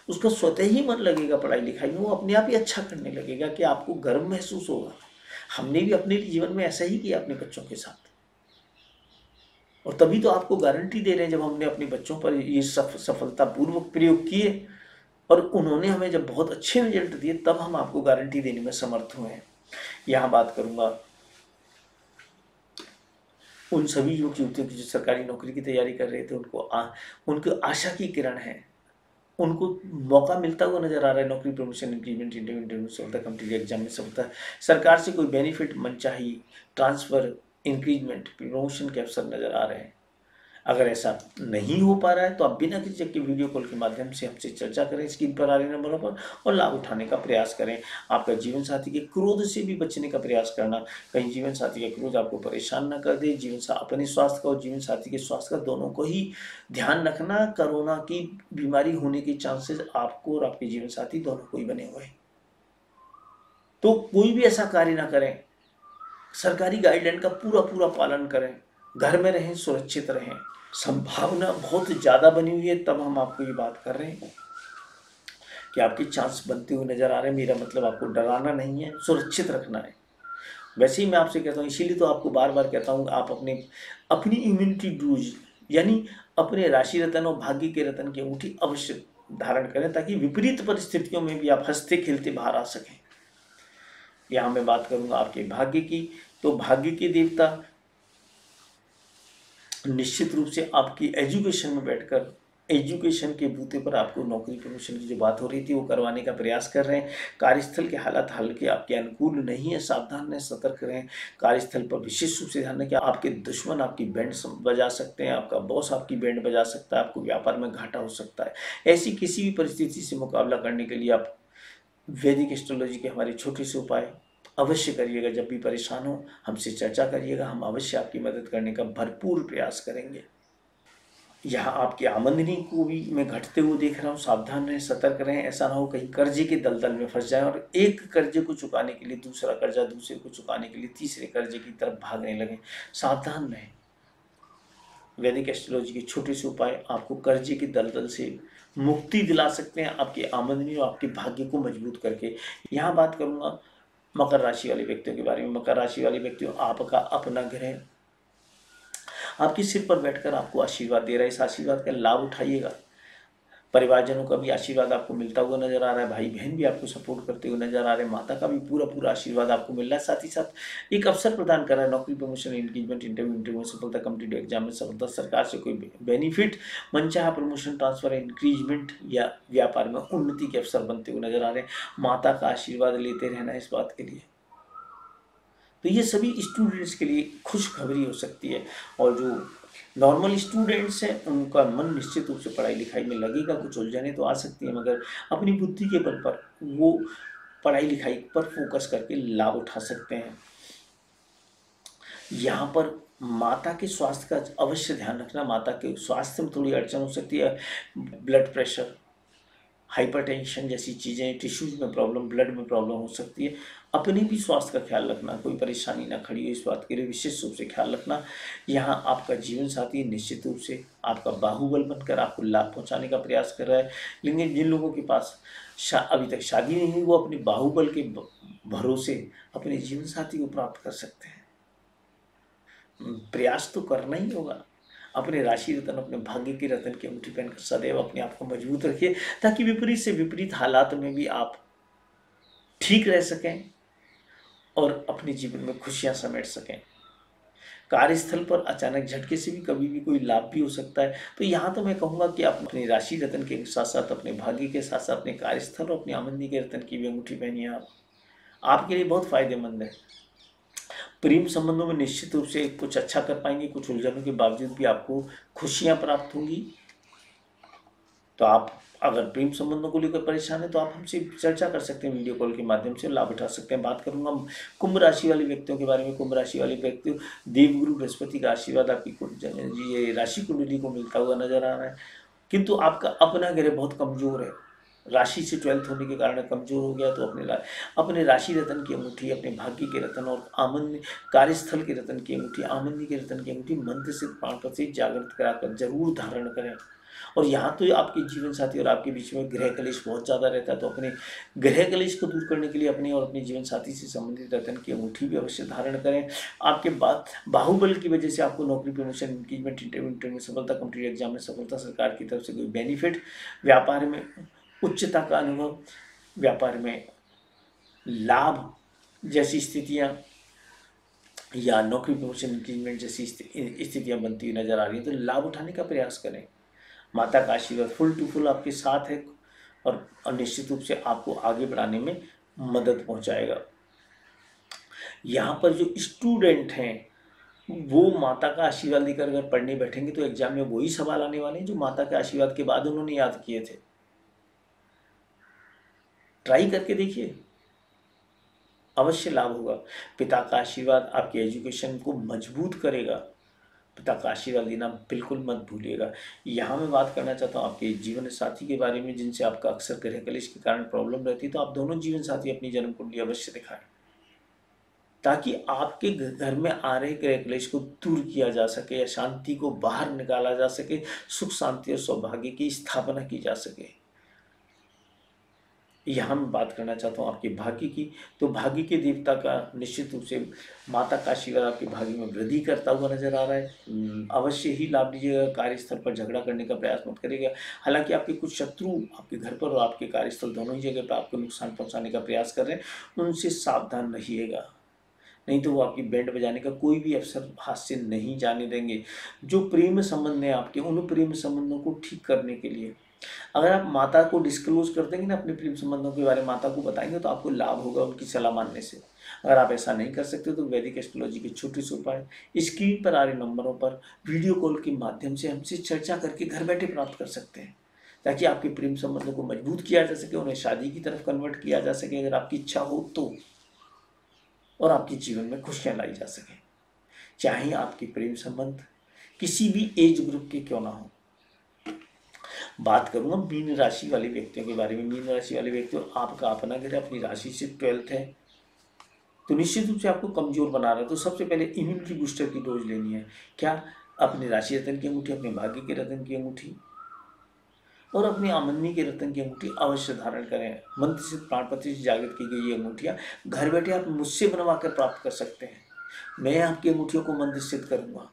उसका स्वतः ही मन लगेगा पढ़ाई लिखाई में वो अपने आप ही अच्छा करने लगेगा कि आपको गर्व महसूस होगा। हमने भी अपने जीवन में ऐसा ही किया अपने बच्चों के साथ। और तभी तो आपको गारंटी दे रहे हैं जब हमने अपने बच्चों पर ये सफ, सफलतापूर्वक प्रयोग किए और उन्होंने हमें जब बहुत अच्छे रिज़ल्ट दिए तब हम आपको गारंटी देने में समर्थ हुए हैं। यहाँ बात करूँगा उन सभी युवक युवतियों की जो सरकारी नौकरी की तैयारी कर रहे थे उनको आ, उनको आशा की किरण है। उनको मौका मिलता हुआ नज़र आ रहा है नौकरी प्रमोशन इंक्रीमेंट इंटरव्यू इंटरव्यू सफलता कंप्लीट एग्ज़ाम में सफलता सरकार से कोई बेनिफिट मनचाही ट्रांसफ़र इंक्रीजमेंट प्रमोशन के अवसर नज़र आ रहे हैं। अगर ऐसा नहीं हो पा रहा है तो आप बिना किसी के वीडियो कॉल के माध्यम से हमसे चर्चा करें स्क्रीन पर आ रहे नंबरों पर और लाभ उठाने का प्रयास करें। आपका जीवन साथी के क्रोध से भी बचने का प्रयास करना, कहीं जीवन साथी का क्रोध आपको परेशान न कर दे जीवन अपने स्वास्थ्य का और जीवन साथी के स्वास्थ्य का दोनों को ही ध्यान रखना, कोरोना की बीमारी होने के चांसेस आपको और आपके जीवन साथी दोनों को ही बने हुए तो कोई भी ऐसा कार्य ना करें। सरकारी गाइडलाइन का पूरा पूरा पालन करें। घर में रहें, सुरक्षित रहें। संभावना बहुत ज़्यादा बनी हुई है, तब हम आपको ये बात कर रहे हैं कि आपकी चांस बनते हुए नज़र आ रहे हैं। मेरा मतलब आपको डराना नहीं है, सुरक्षित रखना है। वैसे ही मैं आपसे कहता हूँ, इसीलिए तो आपको बार बार कहता हूँ, आप अपने, अपनी इम्यूनिटी डूज यानी अपने राशि रतन और भाग्य के रतन की अंगूठी अवश्य धारण करें, ताकि विपरीत परिस्थितियों में भी आप हँसते खेलते बाहर आ सकें। यहाँ मैं बात करूँगा आपके भाग्य की। तो भाग्य के देवता निश्चित रूप से आपकी एजुकेशन में बैठकर, एजुकेशन के बूते पर आपको नौकरी प्रमोशन की जो बात हो रही थी, वो करवाने का प्रयास कर रहे हैं। कार्यस्थल के हालात हल्के, आपके अनुकूल नहीं है, सावधान रहें, सतर्क रहें। कार्यस्थल पर विशेष रूप से ध्यान रखें आपके दुश्मन आपकी बैंड बजा सकते हैं, आपका बॉस आपकी बैंड बजा सकता है, आपको व्यापार में घाटा हो सकता है। ऐसी किसी भी परिस्थिति से मुकाबला करने के लिए आप वैदिक एस्ट्रोलॉजी के हमारे छोटे से उपाय अवश्य करिएगा। जब भी परेशान हो, हमसे चर्चा करिएगा। हम अवश्य आपकी मदद करने का भरपूर प्रयास करेंगे। यहाँ आपकी आमदनी को भी मैं घटते हुए देख रहा हूँ। सावधान रहें, सतर्क रहें। ऐसा ना हो कहीं कर्जे के दलदल में फंस जाए और एक कर्जे को चुकाने के लिए दूसरा कर्जा, दूसरे को चुकाने के लिए तीसरे कर्जे की तरफ़ भागने लगे। सावधान रहें। वैदिक एस्ट्रोलॉजी के छोटे से उपाय आपको कर्जे के दलदल से मुक्ति दिला सकते हैं। आपकी आमदनी और आपके भाग्य को मज़बूत करके। यहाँ बात करूँगा मकर राशि वाले व्यक्तियों के बारे में, मकर राशि वाले व्यक्तियों, आपका अपना ग्रह। आपकी सिर पर बैठकर आपको आशीर्वाद दे रहा है। इस आशीर्वाद का लाभ उठाइएगा। परिवारजनों का भी आशीर्वाद आपको मिलता हुआ नज़र आ रहा है भाई बहन भी आपको सपोर्ट करते हुए नज़र आ रहे हैं, माता का भी पूरा पूरा आशीर्वाद आपको मिल रहा है। साथ ही साथ एक अवसर प्रदान कर रहा है, नौकरी प्रमोशन इंगेजमेंट इंटरव्यू इंटरव्यू सफलता कम्पिटेटिव एग्ज़ाम में सफलता, सरकार से कोई बेनिफिट मनचाहा प्रमोशन ट्रांसफ़र इंक्रीजमेंट या व्यापार में उन्नति के अवसर बनते हुए नज़र आ रहे हैं। माता का आशीर्वाद लेते रहना इस बात के लिए। तो ये सभी स्टूडेंट्स के लिए खुशखबरी हो सकती है और जो नॉर्मल स्टूडेंट्स हैं, उनका मन निश्चित रूप से पढ़ाई लिखाई में लगेगा, कुछ उलझने तो आ सकती है, मगर अपनी बुद्धि के बल पर वो पढ़ाई लिखाई पर फोकस करके लाभ उठा सकते हैं। यहाँ पर माता के स्वास्थ्य का अवश्य ध्यान रखना, माता के स्वास्थ्य में थोड़ी अड़चन हो सकती है ब्लड प्रेशर हाइपरटेंशन जैसी चीज़ें टिश्यूज में प्रॉब्लम ब्लड में प्रॉब्लम हो सकती है। अपने भी स्वास्थ्य का ख्याल रखना कोई परेशानी ना खड़ी हो इस बात के लिए विशेष रूप से ख्याल रखना। यहाँ आपका जीवन साथी निश्चित रूप से आपका बाहुबल बनकर आपको लाभ पहुँचाने का प्रयास कर रहा है। लेकिन जिन लोगों के पास शा, अभी तक शादी नहीं हुई वो अपने बाहुबल के भरोसे अपने जीवन साथी को प्राप्त कर सकते हैं। प्रयास तो करना ही होगा। अपने राशि रतन, अपने भाग्य के रतन की अंगूठी पहनकर सदैव अपने आप को मज़बूत रखिए, ताकि विपरीत से विपरीत हालात में भी आप ठीक रह सकें और अपने जीवन में खुशियाँ समेट सकें। कार्यस्थल पर अचानक झटके से भी कभी भी कोई लाभ भी हो सकता है। तो यहाँ तो मैं कहूँगा कि आप अपनी राशि रतन के साथ साथ अपने भाग्य के साथ साथ अपने कार्यस्थल और अपनी आमंदी के रतन की भी अंगूठी पहनिए आप। आपके लिए बहुत फ़ायदेमंद है। प्रेम संबंधों में निश्चित रूप से कुछ अच्छा कर पाएँगे, कुछ उलझनों के बावजूद भी आपको खुशियाँ प्राप्त होंगी। तो आप अगर प्रेम संबंधों को लेकर परेशान है तो आप हमसे चर्चा कर सकते हैं, वीडियो कॉल के माध्यम से लाभ उठा सकते हैं। बात करूँगा कुंभ राशि वाले व्यक्तियों के बारे में। कुंभ राशि वाले व्यक्ति, देवगुरु बृहस्पति का आशीर्वाद आपकी ये राशि कुंडली को मिलता हुआ नज़र आ रहा है। किंतु आपका अपना ग्रह बहुत कमज़ोर है। राशि से ट्वेल्थ होने के कारण कमज़ोर हो गया तो अपने अपने राशि रतन की अंगूठी, अपने भाग्य के रतन और आमन कार्यस्थल के रतन की अंगूठी आमंदी के रतन की अंगूठी मंत्र से प्राण से जागृत कराकर ज़रूर धारण करें। और यहाँ तो आपके जीवन साथी और आपके बीच में गृह कलेश बहुत ज़्यादा रहता है तो अपने गृह कलेश को दूर करने के लिए अपने और अपने जीवन साथी से संबंधित रतन की अंगूठी भी अवश्य धारण करें। आपके बाद बाहुबल की वजह से आपको नौकरी प्रमोशन इंक्रीजमेंट इंटरव्यू में सफलता कंप्लीट एग्ज़ाम में सफलता सरकार की तरफ़ से कोई बेनिफिट व्यापार में उच्चता का अनुभव, व्यापार में लाभ जैसी स्थितियाँ या नौकरी प्रमोशन इंक्रीजमेंट जैसी स्थितियाँ बनती हुई नज़र आ रही हैं तो लाभ उठाने का प्रयास करें। माता का आशीर्वाद फुल टू फुल आपके साथ है और निश्चित रूप से आपको आगे बढ़ाने में मदद पहुंचाएगा। यहाँ पर जो स्टूडेंट हैं, वो माता का आशीर्वाद लेकर अगर पढ़ने बैठेंगे तो एग्ज़ाम में वही सवाल आने वाले हैं जो माता के आशीर्वाद के बाद उन्होंने याद किए थे। ट्राई करके देखिए। अवश्य लाभ होगा। पिता का आशीर्वाद आपके एजुकेशन को मज़बूत करेगा। पिता का आशीर्वाद लेना बिल्कुल मत भूलिएगा। यहाँ मैं बात करना चाहता हूँ आपके जीवन साथी के बारे में, जिनसे आपका अक्सर ग्रह कलेश के कारण प्रॉब्लम रहती है तो आप दोनों जीवन साथी अपनी जन्म कुंडली अवश्य दिखाएँ। ताकि आपके घर में आ रहे ग्रह क्लेश को दूर किया जा सके, या शांति को बाहर निकाला जा सके, सुख, शांति और सौभाग्य की स्थापना की जा सके। यहाँ मैं बात करना चाहता हूँ आपके भाग्य की। तो भाग्य के देवता का निश्चित रूप से माता का आशीर्वाद आपके भाग्य में वृद्धि करता हुआ नज़र आ रहा है। हम्म, अवश्य ही लाभ लीजिएगा कार्यस्थल पर झगड़ा करने का प्रयास मत करिएगा। हालाँकि आपके कुछ शत्रु आपके घर पर और आपके कार्यस्थल दोनों ही जगह पर आपको नुकसान पहुँचाने का प्रयास कर रहे हैं। उनसे सावधान रहिएगा। नहीं तो वो आपकी बैंड बजाने का कोई भी अवसर हाथ से नहीं जाने देंगे। जो प्रेम संबंध है आपके उन प्रेम संबंधों को ठीक करने के लिए अगर आप माता को डिस्क्लोज कर देंगे ना अपने प्रेम संबंधों के बारे में, माता को बताएँगे तो आपको लाभ होगा उनकी सलाह मानने से। अगर आप ऐसा नहीं कर सकते तो वैदिक एस्ट्रोलॉजी के छोटे से उपाय स्क्रीन पर आ रहे नंबरों पर वीडियो कॉल के माध्यम से हमसे चर्चा करके घर बैठे प्राप्त कर सकते हैं, ताकि आपके प्रेम संबंधों को मज़बूत किया जा सके, उन्हें शादी की तरफ़ कन्वर्ट किया जा सके, अगर आपकी इच्छा हो तो और आपके जीवन में खुशियाँ लाई जा सके। चाहे आपके प्रेम संबंध किसी भी एज ग्रुप के क्यों ना हो। बात करूँगा मीन राशि वाले व्यक्तियों के बारे में। मीन राशि वाले व्यक्ति आपका अपना घर अपनी राशि से ट्वेल्थ है। तो निश्चित रूप से आपको कमज़ोर बना रहा है। तो सबसे पहले इम्यूनिटी बूस्टर की डोज लेनी है। क्या? अपने राशि रतन की अंगूठी, अपने भाग्य के रतन की अंगूठी और अपनी आमदनी के रतन की अंगूठी अवश्य धारण करें। मंत्र से प्राणपति से जागृत की गई ये अंगूठियाँ घर बैठे आप मुझसे बनवा कर प्राप्त कर सकते हैं। मैं आपकी अंगूठियों को मंत्र सिद्ध करूँगा।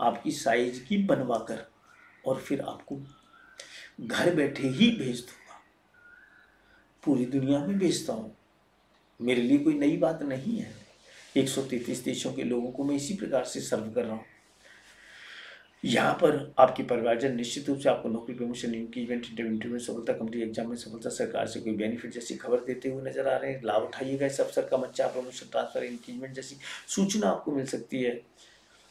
आपकी साइज़ की बनवा कर और फिर आपको घर बैठे ही भेज दूँगा। पूरी दुनिया में भेजता हूँ। मेरे लिए कोई नई बात नहीं है। एक सौ तैतीस देशों के लोगों को मैं इसी प्रकार से सर्व कर रहा हूँ। यहाँ पर आपके परिवारजन निश्चित रूप से आपको नौकरी प्रमोशन इंक्रीमेंट इंटरव्यू में सफलता कंपनी एग्ज़ाम में सफलता, सरकार से कोई बेनिफिट जैसी खबर देते हुए नज़र आ रहे हैं। लाभ उठाइएगा। इस अवसर का मच्चा प्रमोशन ट्रांसफ़र इंक्रीजमेंट जैसी सूचना आपको मिल सकती है।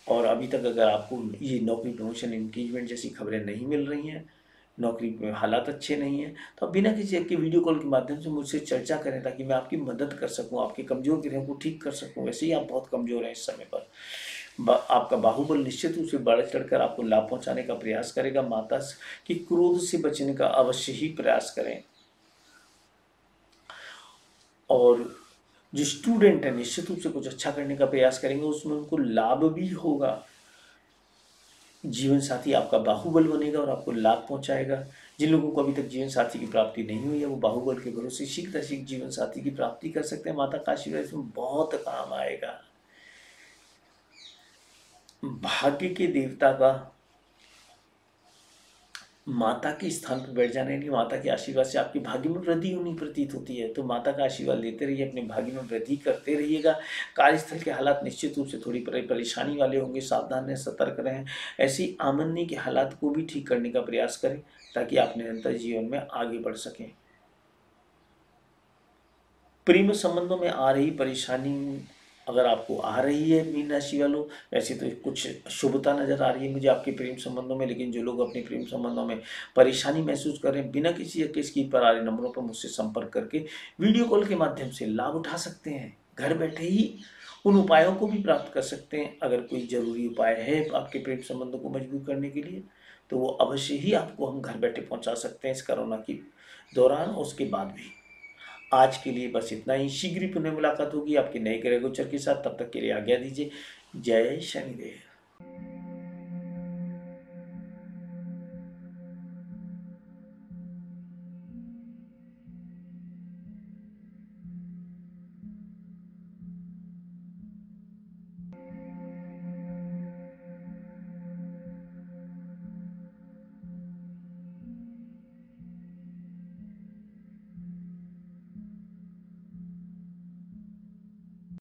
और अभी तक अगर आपको ये नौकरी प्रमोशन इंगेजमेंट जैसी खबरें नहीं मिल रही हैं नौकरी में हालात अच्छे नहीं हैं तो आप बिना किसी के वीडियो कॉल के माध्यम से मुझसे चर्चा करें ताकि मैं आपकी मदद कर सकूँ आपके कमज़ोर ग्रहों को ठीक कर सकूँ। वैसे ही आप बहुत कमज़ोर हैं इस समय पर। बा, आपका बाहुबल निश्चित रूप से बढ़ चढ़कर आपको लाभ पहुँचाने का प्रयास करेगा। माता की क्रोध से बचने का अवश्य ही प्रयास करें। और जो स्टूडेंट है, निश्चित रूप से कुछ अच्छा करने का प्रयास करेंगे, उसमें उनको लाभ भी होगा। जीवन साथी आपका बाहुबल बनेगा और आपको लाभ पहुंचाएगा। जिन लोगों को अभी तक जीवन साथी की प्राप्ति नहीं हुई है, वो बाहुबल के भरोसे शीघ्र शीघ्र जीवन साथी की प्राप्ति कर सकते हैं। माता का इसमें बहुत काम आएगा। भाग्य के देवता का माता के स्थान पर बैठ जाने यानी माता के आशीर्वाद से आपके भाग्य में वृद्धि होनी प्रतीत होती है। तो माता का आशीर्वाद लेते रहिए, अपने भाग्य में वृद्धि करते रहिएगा। कार्यस्थल के हालात निश्चित रूप से थोड़ी परेशानी वाले होंगे, सावधान रहें, सतर्क रहें। ऐसी आमदनी के हालात को भी ठीक करने का प्रयास करें, ताकि आप निरंतर जीवन में आगे बढ़ सकें। प्रेम संबंधों में आ रही परेशानी अगर आपको आ रही है मीन राशि वालों, वैसे तो कुछ शुभता नज़र आ रही है मुझे आपके प्रेम संबंधों में, लेकिन जो लोग अपने प्रेम संबंधों में परेशानी महसूस कर रहे हैं, बिना किसी के स्कीम पर आ रहे नंबरों पर मुझसे संपर्क करके वीडियो कॉल के माध्यम से लाभ उठा सकते हैं। घर बैठे ही उन उपायों को भी प्राप्त कर सकते हैं। अगर कोई ज़रूरी उपाय है आपके प्रेम संबंधों को मज़बूत करने के लिए तो वो अवश्य ही आपको हम घर बैठे पहुँचा सकते हैं इस कोरोना की दौरान, उसके बाद भी। आज के लिए बस इतना ही। शीघ्र ही पुनः मुलाकात होगी। आपके नए ग्रह गोचर के साथ। तब तक के लिए आज्ञा दीजिए। जय शनिदेव।